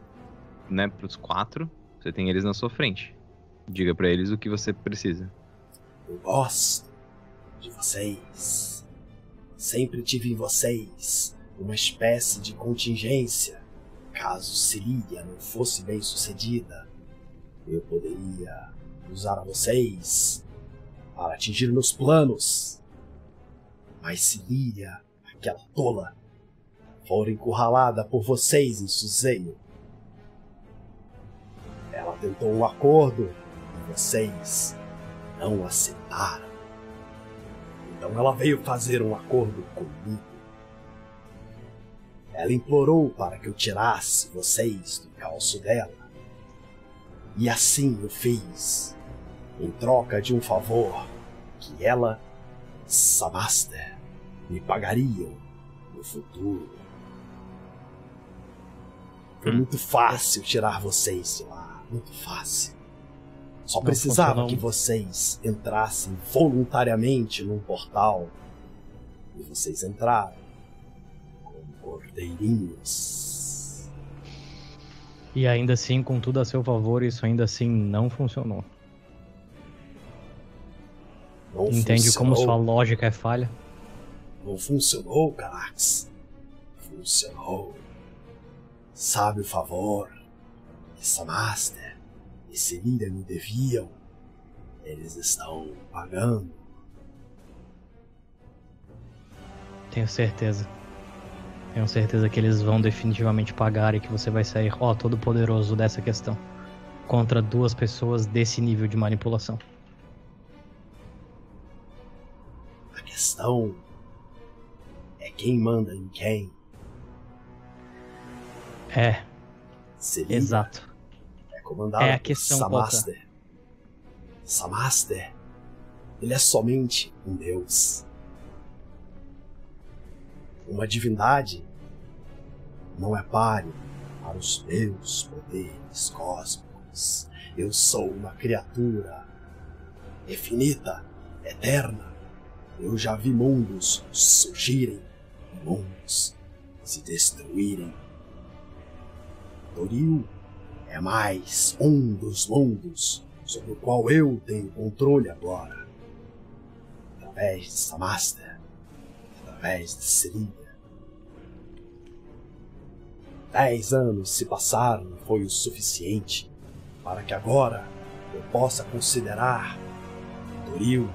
né, pros quatro, você tem eles na sua frente. Diga para eles o que você precisa. Eu gosto de vocês. Sempre tive em vocês uma espécie de contingência. Caso Cirília não fosse bem sucedida, eu poderia usar vocês para atingir meus planos. Mas Líria, aquela tola, for encurralada por vocês em Suzeio, ela tentou um acordo e vocês não aceitaram. Então ela veio fazer um acordo comigo. Ela implorou para que eu tirasse vocês do calço dela. E assim eu fiz em troca de um favor que ela, Samaster, me pagariam no futuro. Foi hum. muito fácil tirar vocês de lá, muito fácil. Só precisava que vocês entrassem voluntariamente num portal. E vocês entraram como cordeirinhos. E ainda assim, com tudo a seu favor, isso ainda assim não funcionou. Não Entende funcionou. como sua lógica é falha? Não funcionou, Carax. Funcionou. Sabe o favor essa Master e Celíria me deviam? Eles estão pagando. Tenho certeza. Tenho certeza que eles vão definitivamente pagar e que você vai sair, ó, todo poderoso dessa questão. Contra duas pessoas desse nível de manipulação. questão é quem manda em quem. É. Exato. É comandado é a questão por Samaster. Samaster, ele é somente um deus. Uma divindade não é páreo para os meus poderes cósmicos. Eu sou uma criatura infinita, eterna, eu já vi mundos surgirem e mundos se destruírem. Doril é mais um dos mundos sobre o qual eu tenho controle agora. Através de Samasta, através de Seria. Dez anos se passaram e foi o suficiente para que agora eu possa considerar Doril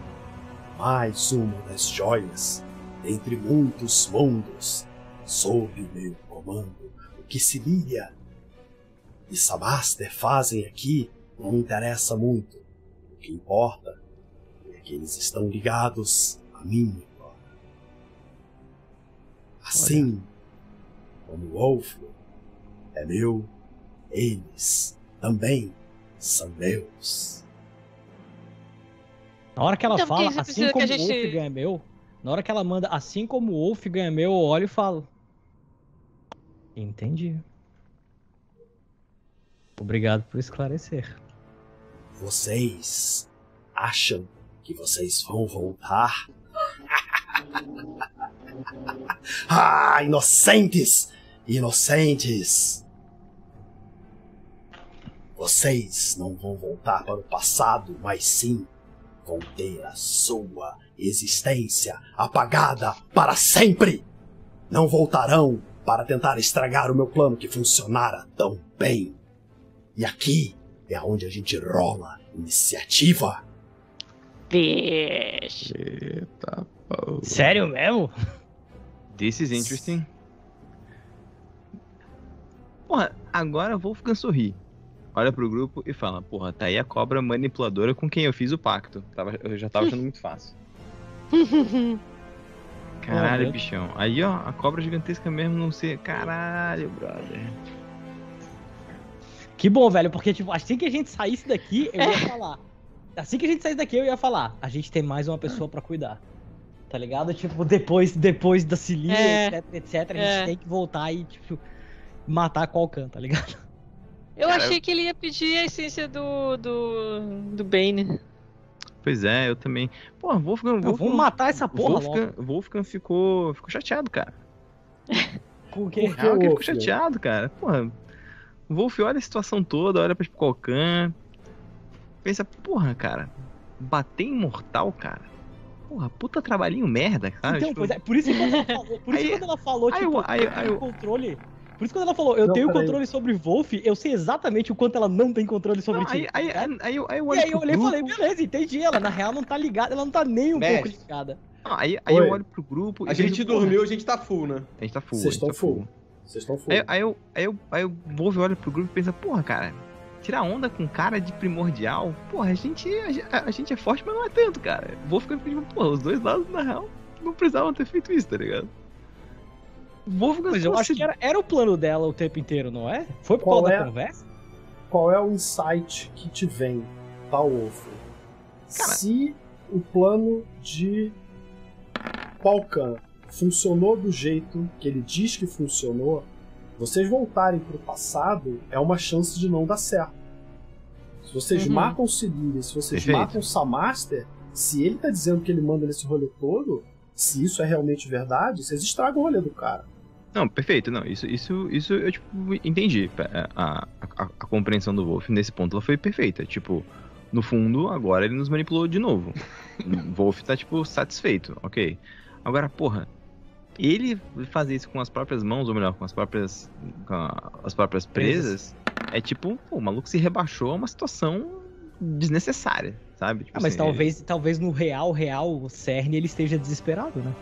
mais uma das joias entre muitos mundos sob meu comando. O que Cilia e Samaster fazem aqui não me interessa muito. O que importa é que eles estão ligados a mim agora. Assim como Wolf é meu, eles também são meus. Na hora que ela então, fala, assim como o gente... Wolf ganha meu, na hora que ela manda, assim como o Wolf ganha meu, eu olho e falo. Entendi. Obrigado por esclarecer. Vocês acham que vocês vão voltar? ah, inocentes! Inocentes! Vocês não vão voltar para o passado, mas sim vão ter a sua existência apagada para sempre. Não voltarão para tentar estragar o meu plano que funcionara tão bem. E aqui é onde a gente rola iniciativa. Bicho. Eita, porra. Sério mesmo? This is interesting. Porra, agora Wolfgang sorri. Olha pro grupo e fala, porra, tá aí a cobra manipuladora com quem eu fiz o pacto. Tava, eu já tava achando muito fácil. Caralho, bichão. Aí, ó, a cobra gigantesca mesmo não sei. Caralho, brother. Que bom, velho, porque, tipo, assim que a gente saísse daqui, eu ia falar. Assim que a gente saísse daqui, eu ia falar. A gente tem mais uma pessoa para cuidar. Tá ligado? Tipo, depois, depois da Cilia, é, etc, etc, a gente é. tem que voltar e, tipo, matar qualquer, tá ligado? Eu Cara, achei que ele ia pedir a essência do, do, do Bane. Pois é, eu também. Pô, Wolfgang. Wolfgang vamos matar essa porra, Wolfgang, Wolfgang ficou, ficou chateado, cara. Por quê? Por que ele ficou chateado, cara. Porra, o Wolf olha a situação toda, olha pra Spokokan. Pensa, porra, cara, bater imortal, cara. Porra, puta trabalhinho merda, cara. Então, tipo... pois é, por isso que quando ela falou, por isso aí, quando ela falou, aí, tipo, aí, aí, controle por isso quando ela falou, eu não, tenho controle sobre Wolf, eu sei exatamente o quanto ela não tem controle sobre não, ti. Aí, aí, aí, aí, eu, aí eu olho e aí eu olhei e falei, beleza, entendi. Ela na real não tá ligada, ela não tá nem um Mestre. pouco ligada. Não, aí aí eu olho pro grupo. A gente dormiu, a gente tá full, né? A gente tá full. Vocês estão tá full. Vocês estão full. Aí, aí, eu, aí, eu, aí o Wolf olha pro grupo e pensa, porra, cara, tirar onda com cara de primordial, porra, a gente, a, a, gente é forte, mas não é tanto, cara. O Wolf fica tipo, porra, os dois lados, na real, não precisavam ter feito isso, tá ligado? Wolfgang Mas eu acho que era, era o plano dela o tempo inteiro, não é? Foi por causa é, da conversa? Qual é o insight que te vem, tá, Wolf? Se o plano de Palcan funcionou do jeito que ele diz que funcionou, vocês voltarem pro passado é uma chance de não dar certo. Se vocês uhum. matam o Cilir, se vocês Perfeito. matam o Samaster, se ele tá dizendo que ele manda nesse rolê todo, se isso é realmente verdade, vocês estragam o rolê do cara. Não, perfeito, não. Isso, isso, isso eu tipo, entendi. É, a, a, a, compreensão do Wolf nesse ponto ela foi perfeita. Tipo, no fundo, agora ele nos manipulou de novo. o Wolf tá, tipo, satisfeito, ok. Agora, porra, ele fazer isso com as próprias mãos, ou melhor, com as próprias. Com as próprias presas, é tipo, pô, o maluco se rebaixou a uma situação desnecessária, sabe? Tipo, ah, mas assim, talvez, ele... talvez no real, real, o CERN ele esteja desesperado, né?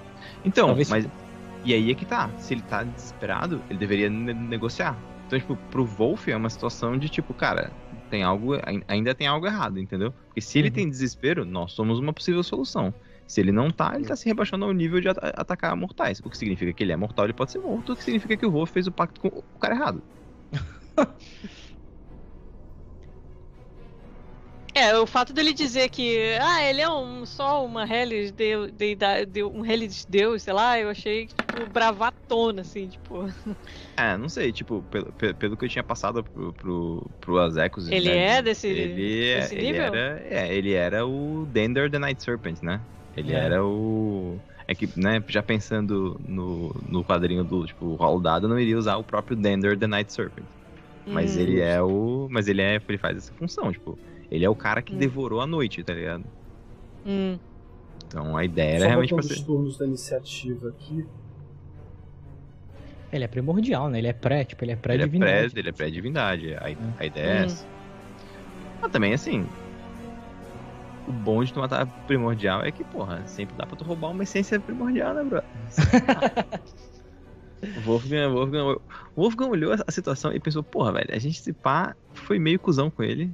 Então, talvez, mas. Tipo e aí é que tá. Se ele tá desesperado, ele deveria ne negociar. Então, tipo, pro Wolf é uma situação de tipo, cara, tem algo, ainda tem algo errado, entendeu? Porque se ele uhum. tem desespero, nós somos uma possível solução. Se ele não tá, ele tá se rebaixando ao nível de at atacar mortais. O que significa que ele é mortal, ele pode ser morto, o que significa que o Wolf fez o pacto com o cara errado. É, o fato dele dizer que ah, ele é um, só uma Hellis de, de, de, um Hellis Deus, sei lá, eu achei tipo bravatona, assim, tipo. É, não sei, tipo, pelo, pelo que eu tinha passado pro, pro, pro Azekos. Ele né, é desse, ele, é, desse ele nível? Era, é, ele era o Dender the Night Serpent, né? Ele é. era o. É que, né, já pensando no, no quadrinho do, tipo, rolo dado, não iria usar o próprio Dender the Night Serpent. Mas hum. ele é o. Mas ele é. Ele faz essa função, tipo. Ele é o cara que hum. devorou a noite, tá ligado? Hum. Então a ideia era realmente você. os turnos da iniciativa aqui. Ele é primordial, né? Ele é pré, tipo, ele é pré-divindade. Ele é pré, ele é pré-divindade. A, a ideia é hum. essa. Mas também, assim. O bom de tu matar primordial é que, porra, sempre dá pra tu roubar uma essência primordial, né, bro? Wolfgang, Wolfgang, Wolfgang olhou a situação e pensou, porra, velho, a gente se pá foi meio cuzão com ele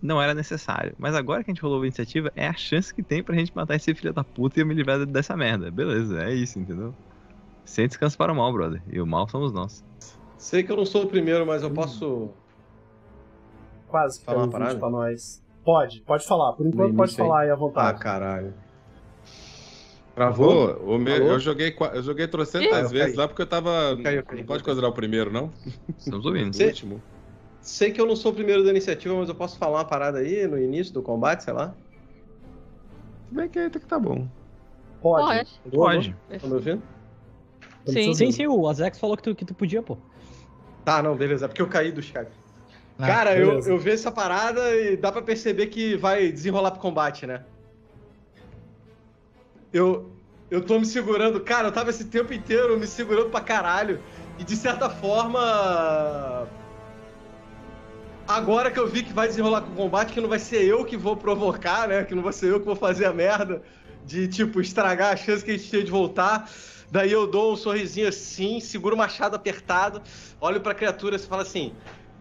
não era necessário. Mas agora que a gente rolou a iniciativa, é a chance que tem pra gente matar esse filho da puta e eu me livrar dessa merda. Beleza, é isso, entendeu? Sem descanso para o mal, brother. E o mal somos nós. Sei que eu não sou o primeiro, mas eu posso. Quase que falar uma parada pra nós. Pode, pode falar. Por enquanto pode falar aí à vontade. Ah, caralho. Travou? O meu, eu joguei, eu joguei trocentas vezes lá porque eu tava. Eu caí, eu caí. Não pode considerar o primeiro, não? Estamos ouvindo. O último. Sei que eu não sou o primeiro da iniciativa, mas eu posso falar uma parada aí no início do combate, sei lá? Se bem que até que tá bom. Pode. Pode. Pode. Tá me ouvindo? Sim, sim, sim. O Azex falou que tu, que tu podia, pô. Tá, não, beleza. É porque eu caí do chat. Ah, Cara, eu, eu vi essa parada e dá para perceber que vai desenrolar pro combate, né? Eu, eu tô me segurando. Cara, eu tava esse tempo inteiro me segurando pra caralho. E de certa forma. Agora que eu vi que vai desenrolar com o combate, que não vai ser eu que vou provocar, né? Que não vai ser eu que vou fazer a merda de, tipo, estragar a chance que a gente tinha de voltar. Daí eu dou um sorrisinho assim, seguro o machado apertado, olho pra criatura e falo assim: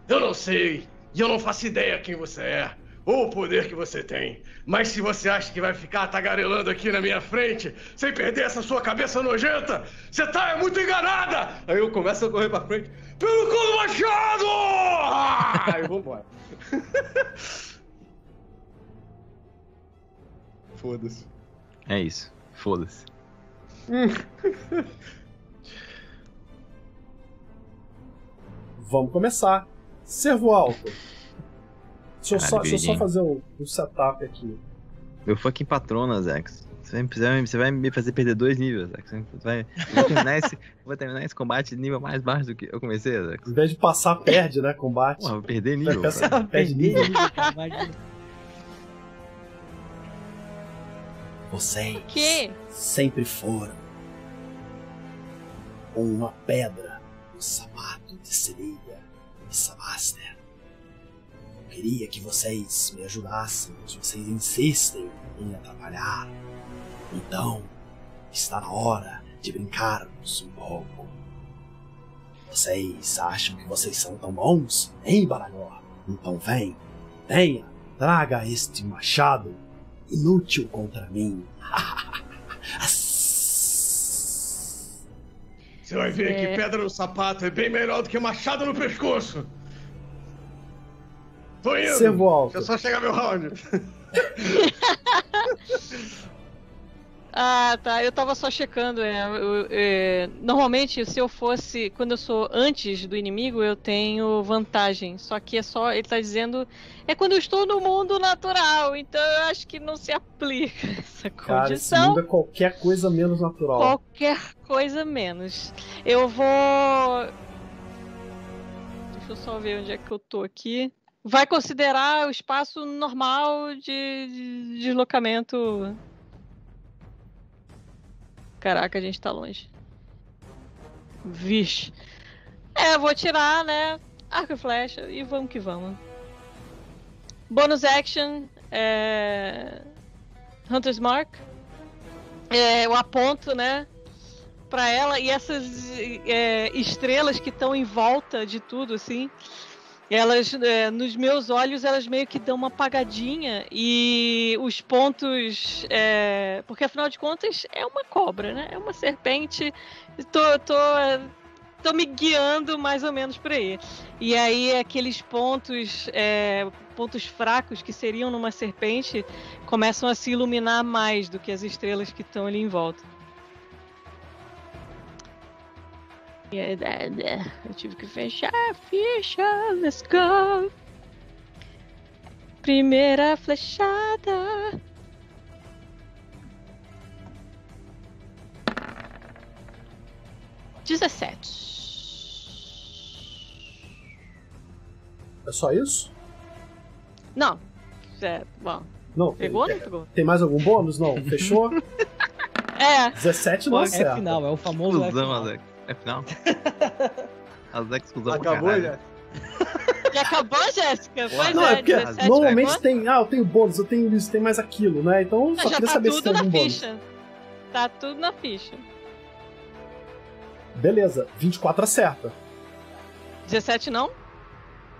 Eu não sei, e eu não faço ideia quem você é, ou o poder que você tem. Mas se você acha que vai ficar tagarelando aqui na minha frente, sem perder essa sua cabeça nojenta, você tá é muito enganada! Aí eu começo a correr pra frente: Pelo cu do machado! Aí eu vambora. Foda-se. É isso. Foda-se. Vamos começar. Servo alto. Deixa eu, só, deixa eu só, fazer o, o, setup aqui. Meu fucking patrona, Zex. Você vai, você vai me fazer perder dois níveis, Zex. Você vai, vou, terminar esse, vou terminar esse combate de nível mais baixo do que eu comecei, Zex. Em vez de passar, perde, né? Combate. Porra, vou perder nível. perde nível. Vocês que? sempre foram uma pedra no sapato de sereia e Samaster. Eu queria que vocês me ajudassem, mas vocês insistem em atrapalhar. Então, está na hora de brincarmos um pouco. Vocês acham que vocês são tão bons, hein, Baragor? Então vem, venha, traga este machado inútil contra mim. Você vai ver é... que pedra no sapato é bem melhor do que machado no pescoço. Tô indo. Você volta. Deixa só chegar meu round. Ah, tá. Eu tava só checando. É, eu, é, normalmente, se eu fosse. Quando eu sou antes do inimigo, eu tenho vantagem. Só que é só. Ele tá dizendo. É quando eu estou no mundo natural. Então eu acho que não se aplica essa condição. Cara, mundo é qualquer coisa menos natural. Qualquer coisa menos. Eu vou. Deixa eu só ver onde é que eu tô aqui. Vai considerar o espaço normal de, de deslocamento Caraca, a gente tá longe. Vixe. É, vou tirar, né? Arco e flecha e vamos que vamos. Bonus action. É... Hunter's Mark. É, eu aponto, né? Pra ela e essas é, estrelas que estão em volta de tudo, assim elas é, nos meus olhos elas meio que dão uma apagadinha e os pontos é, porque afinal de contas é uma cobra né? É uma serpente. Tô, tô, tô me guiando mais ou menos por aí. E aí aqueles pontos é, pontos fracos que seriam numa serpente começam a se iluminar mais do que as estrelas que estão ali em volta Eu tive que fechar a ficha. Let's go. Primeira flechada. Dezessete. É só isso? Não. É, bom. Não, pegou ou não pegou? Tem mais algum bônus? Não. Fechou? é. 17 não é certo. É final, é o famoso. é final. É final? As exclusão Acabou já? Já acabou, Jéssica? Pois não, é, é porque normalmente tem. Ah, eu tenho bônus, eu tenho isso, tem mais aquilo, né? Então só queria tá saber se tem algum ficha. bônus. Tá tudo na ficha. Beleza, 24 acerta. 17 não?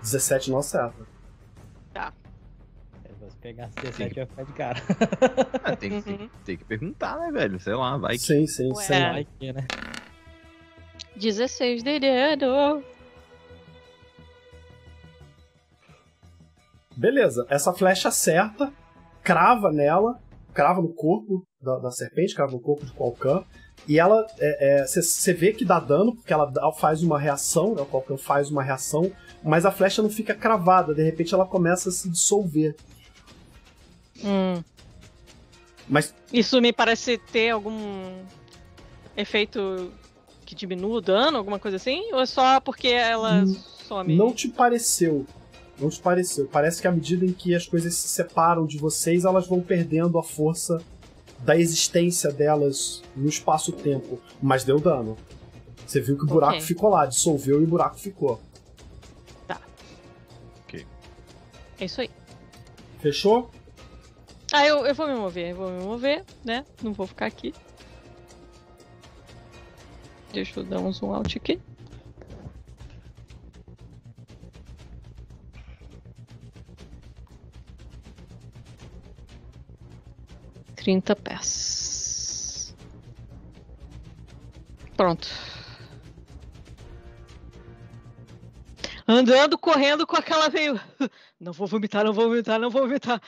17 não acerta. Tá. Se pegar 17 vai ficar de cara. Ah, tem, uhum. tem, tem, que perguntar, né, velho? Sei lá, vai que. Sim, sim, sim. Vai que, né? 16 de dedo. Beleza, essa flecha acerta, crava nela, crava no corpo da, da serpente, crava no corpo de Qualcan. E ela, você é, é, vê que dá dano, porque ela faz uma reação, né, o Qualcan faz uma reação, mas a flecha não fica cravada, de repente ela começa a se dissolver. Hum. Mas... Isso me parece ter algum efeito que diminua o dano, alguma coisa assim? Ou é só porque ela some? Não te pareceu. Não te pareceu. Parece que à medida em que as coisas se separam de vocês, elas vão perdendo a força da existência delas no espaço-tempo. Mas deu dano. Você viu que o buraco okay. ficou lá, dissolveu e o buraco ficou. Tá. Ok. É isso aí. Fechou? Ah, eu, eu vou me mover, eu vou me mover, né? Não vou ficar aqui. Deixa eu dar um zoom out aqui. Trinta pés. Pronto. Andando, correndo com aquela meio. Não vou vomitar, não vou vomitar, não vou vomitar.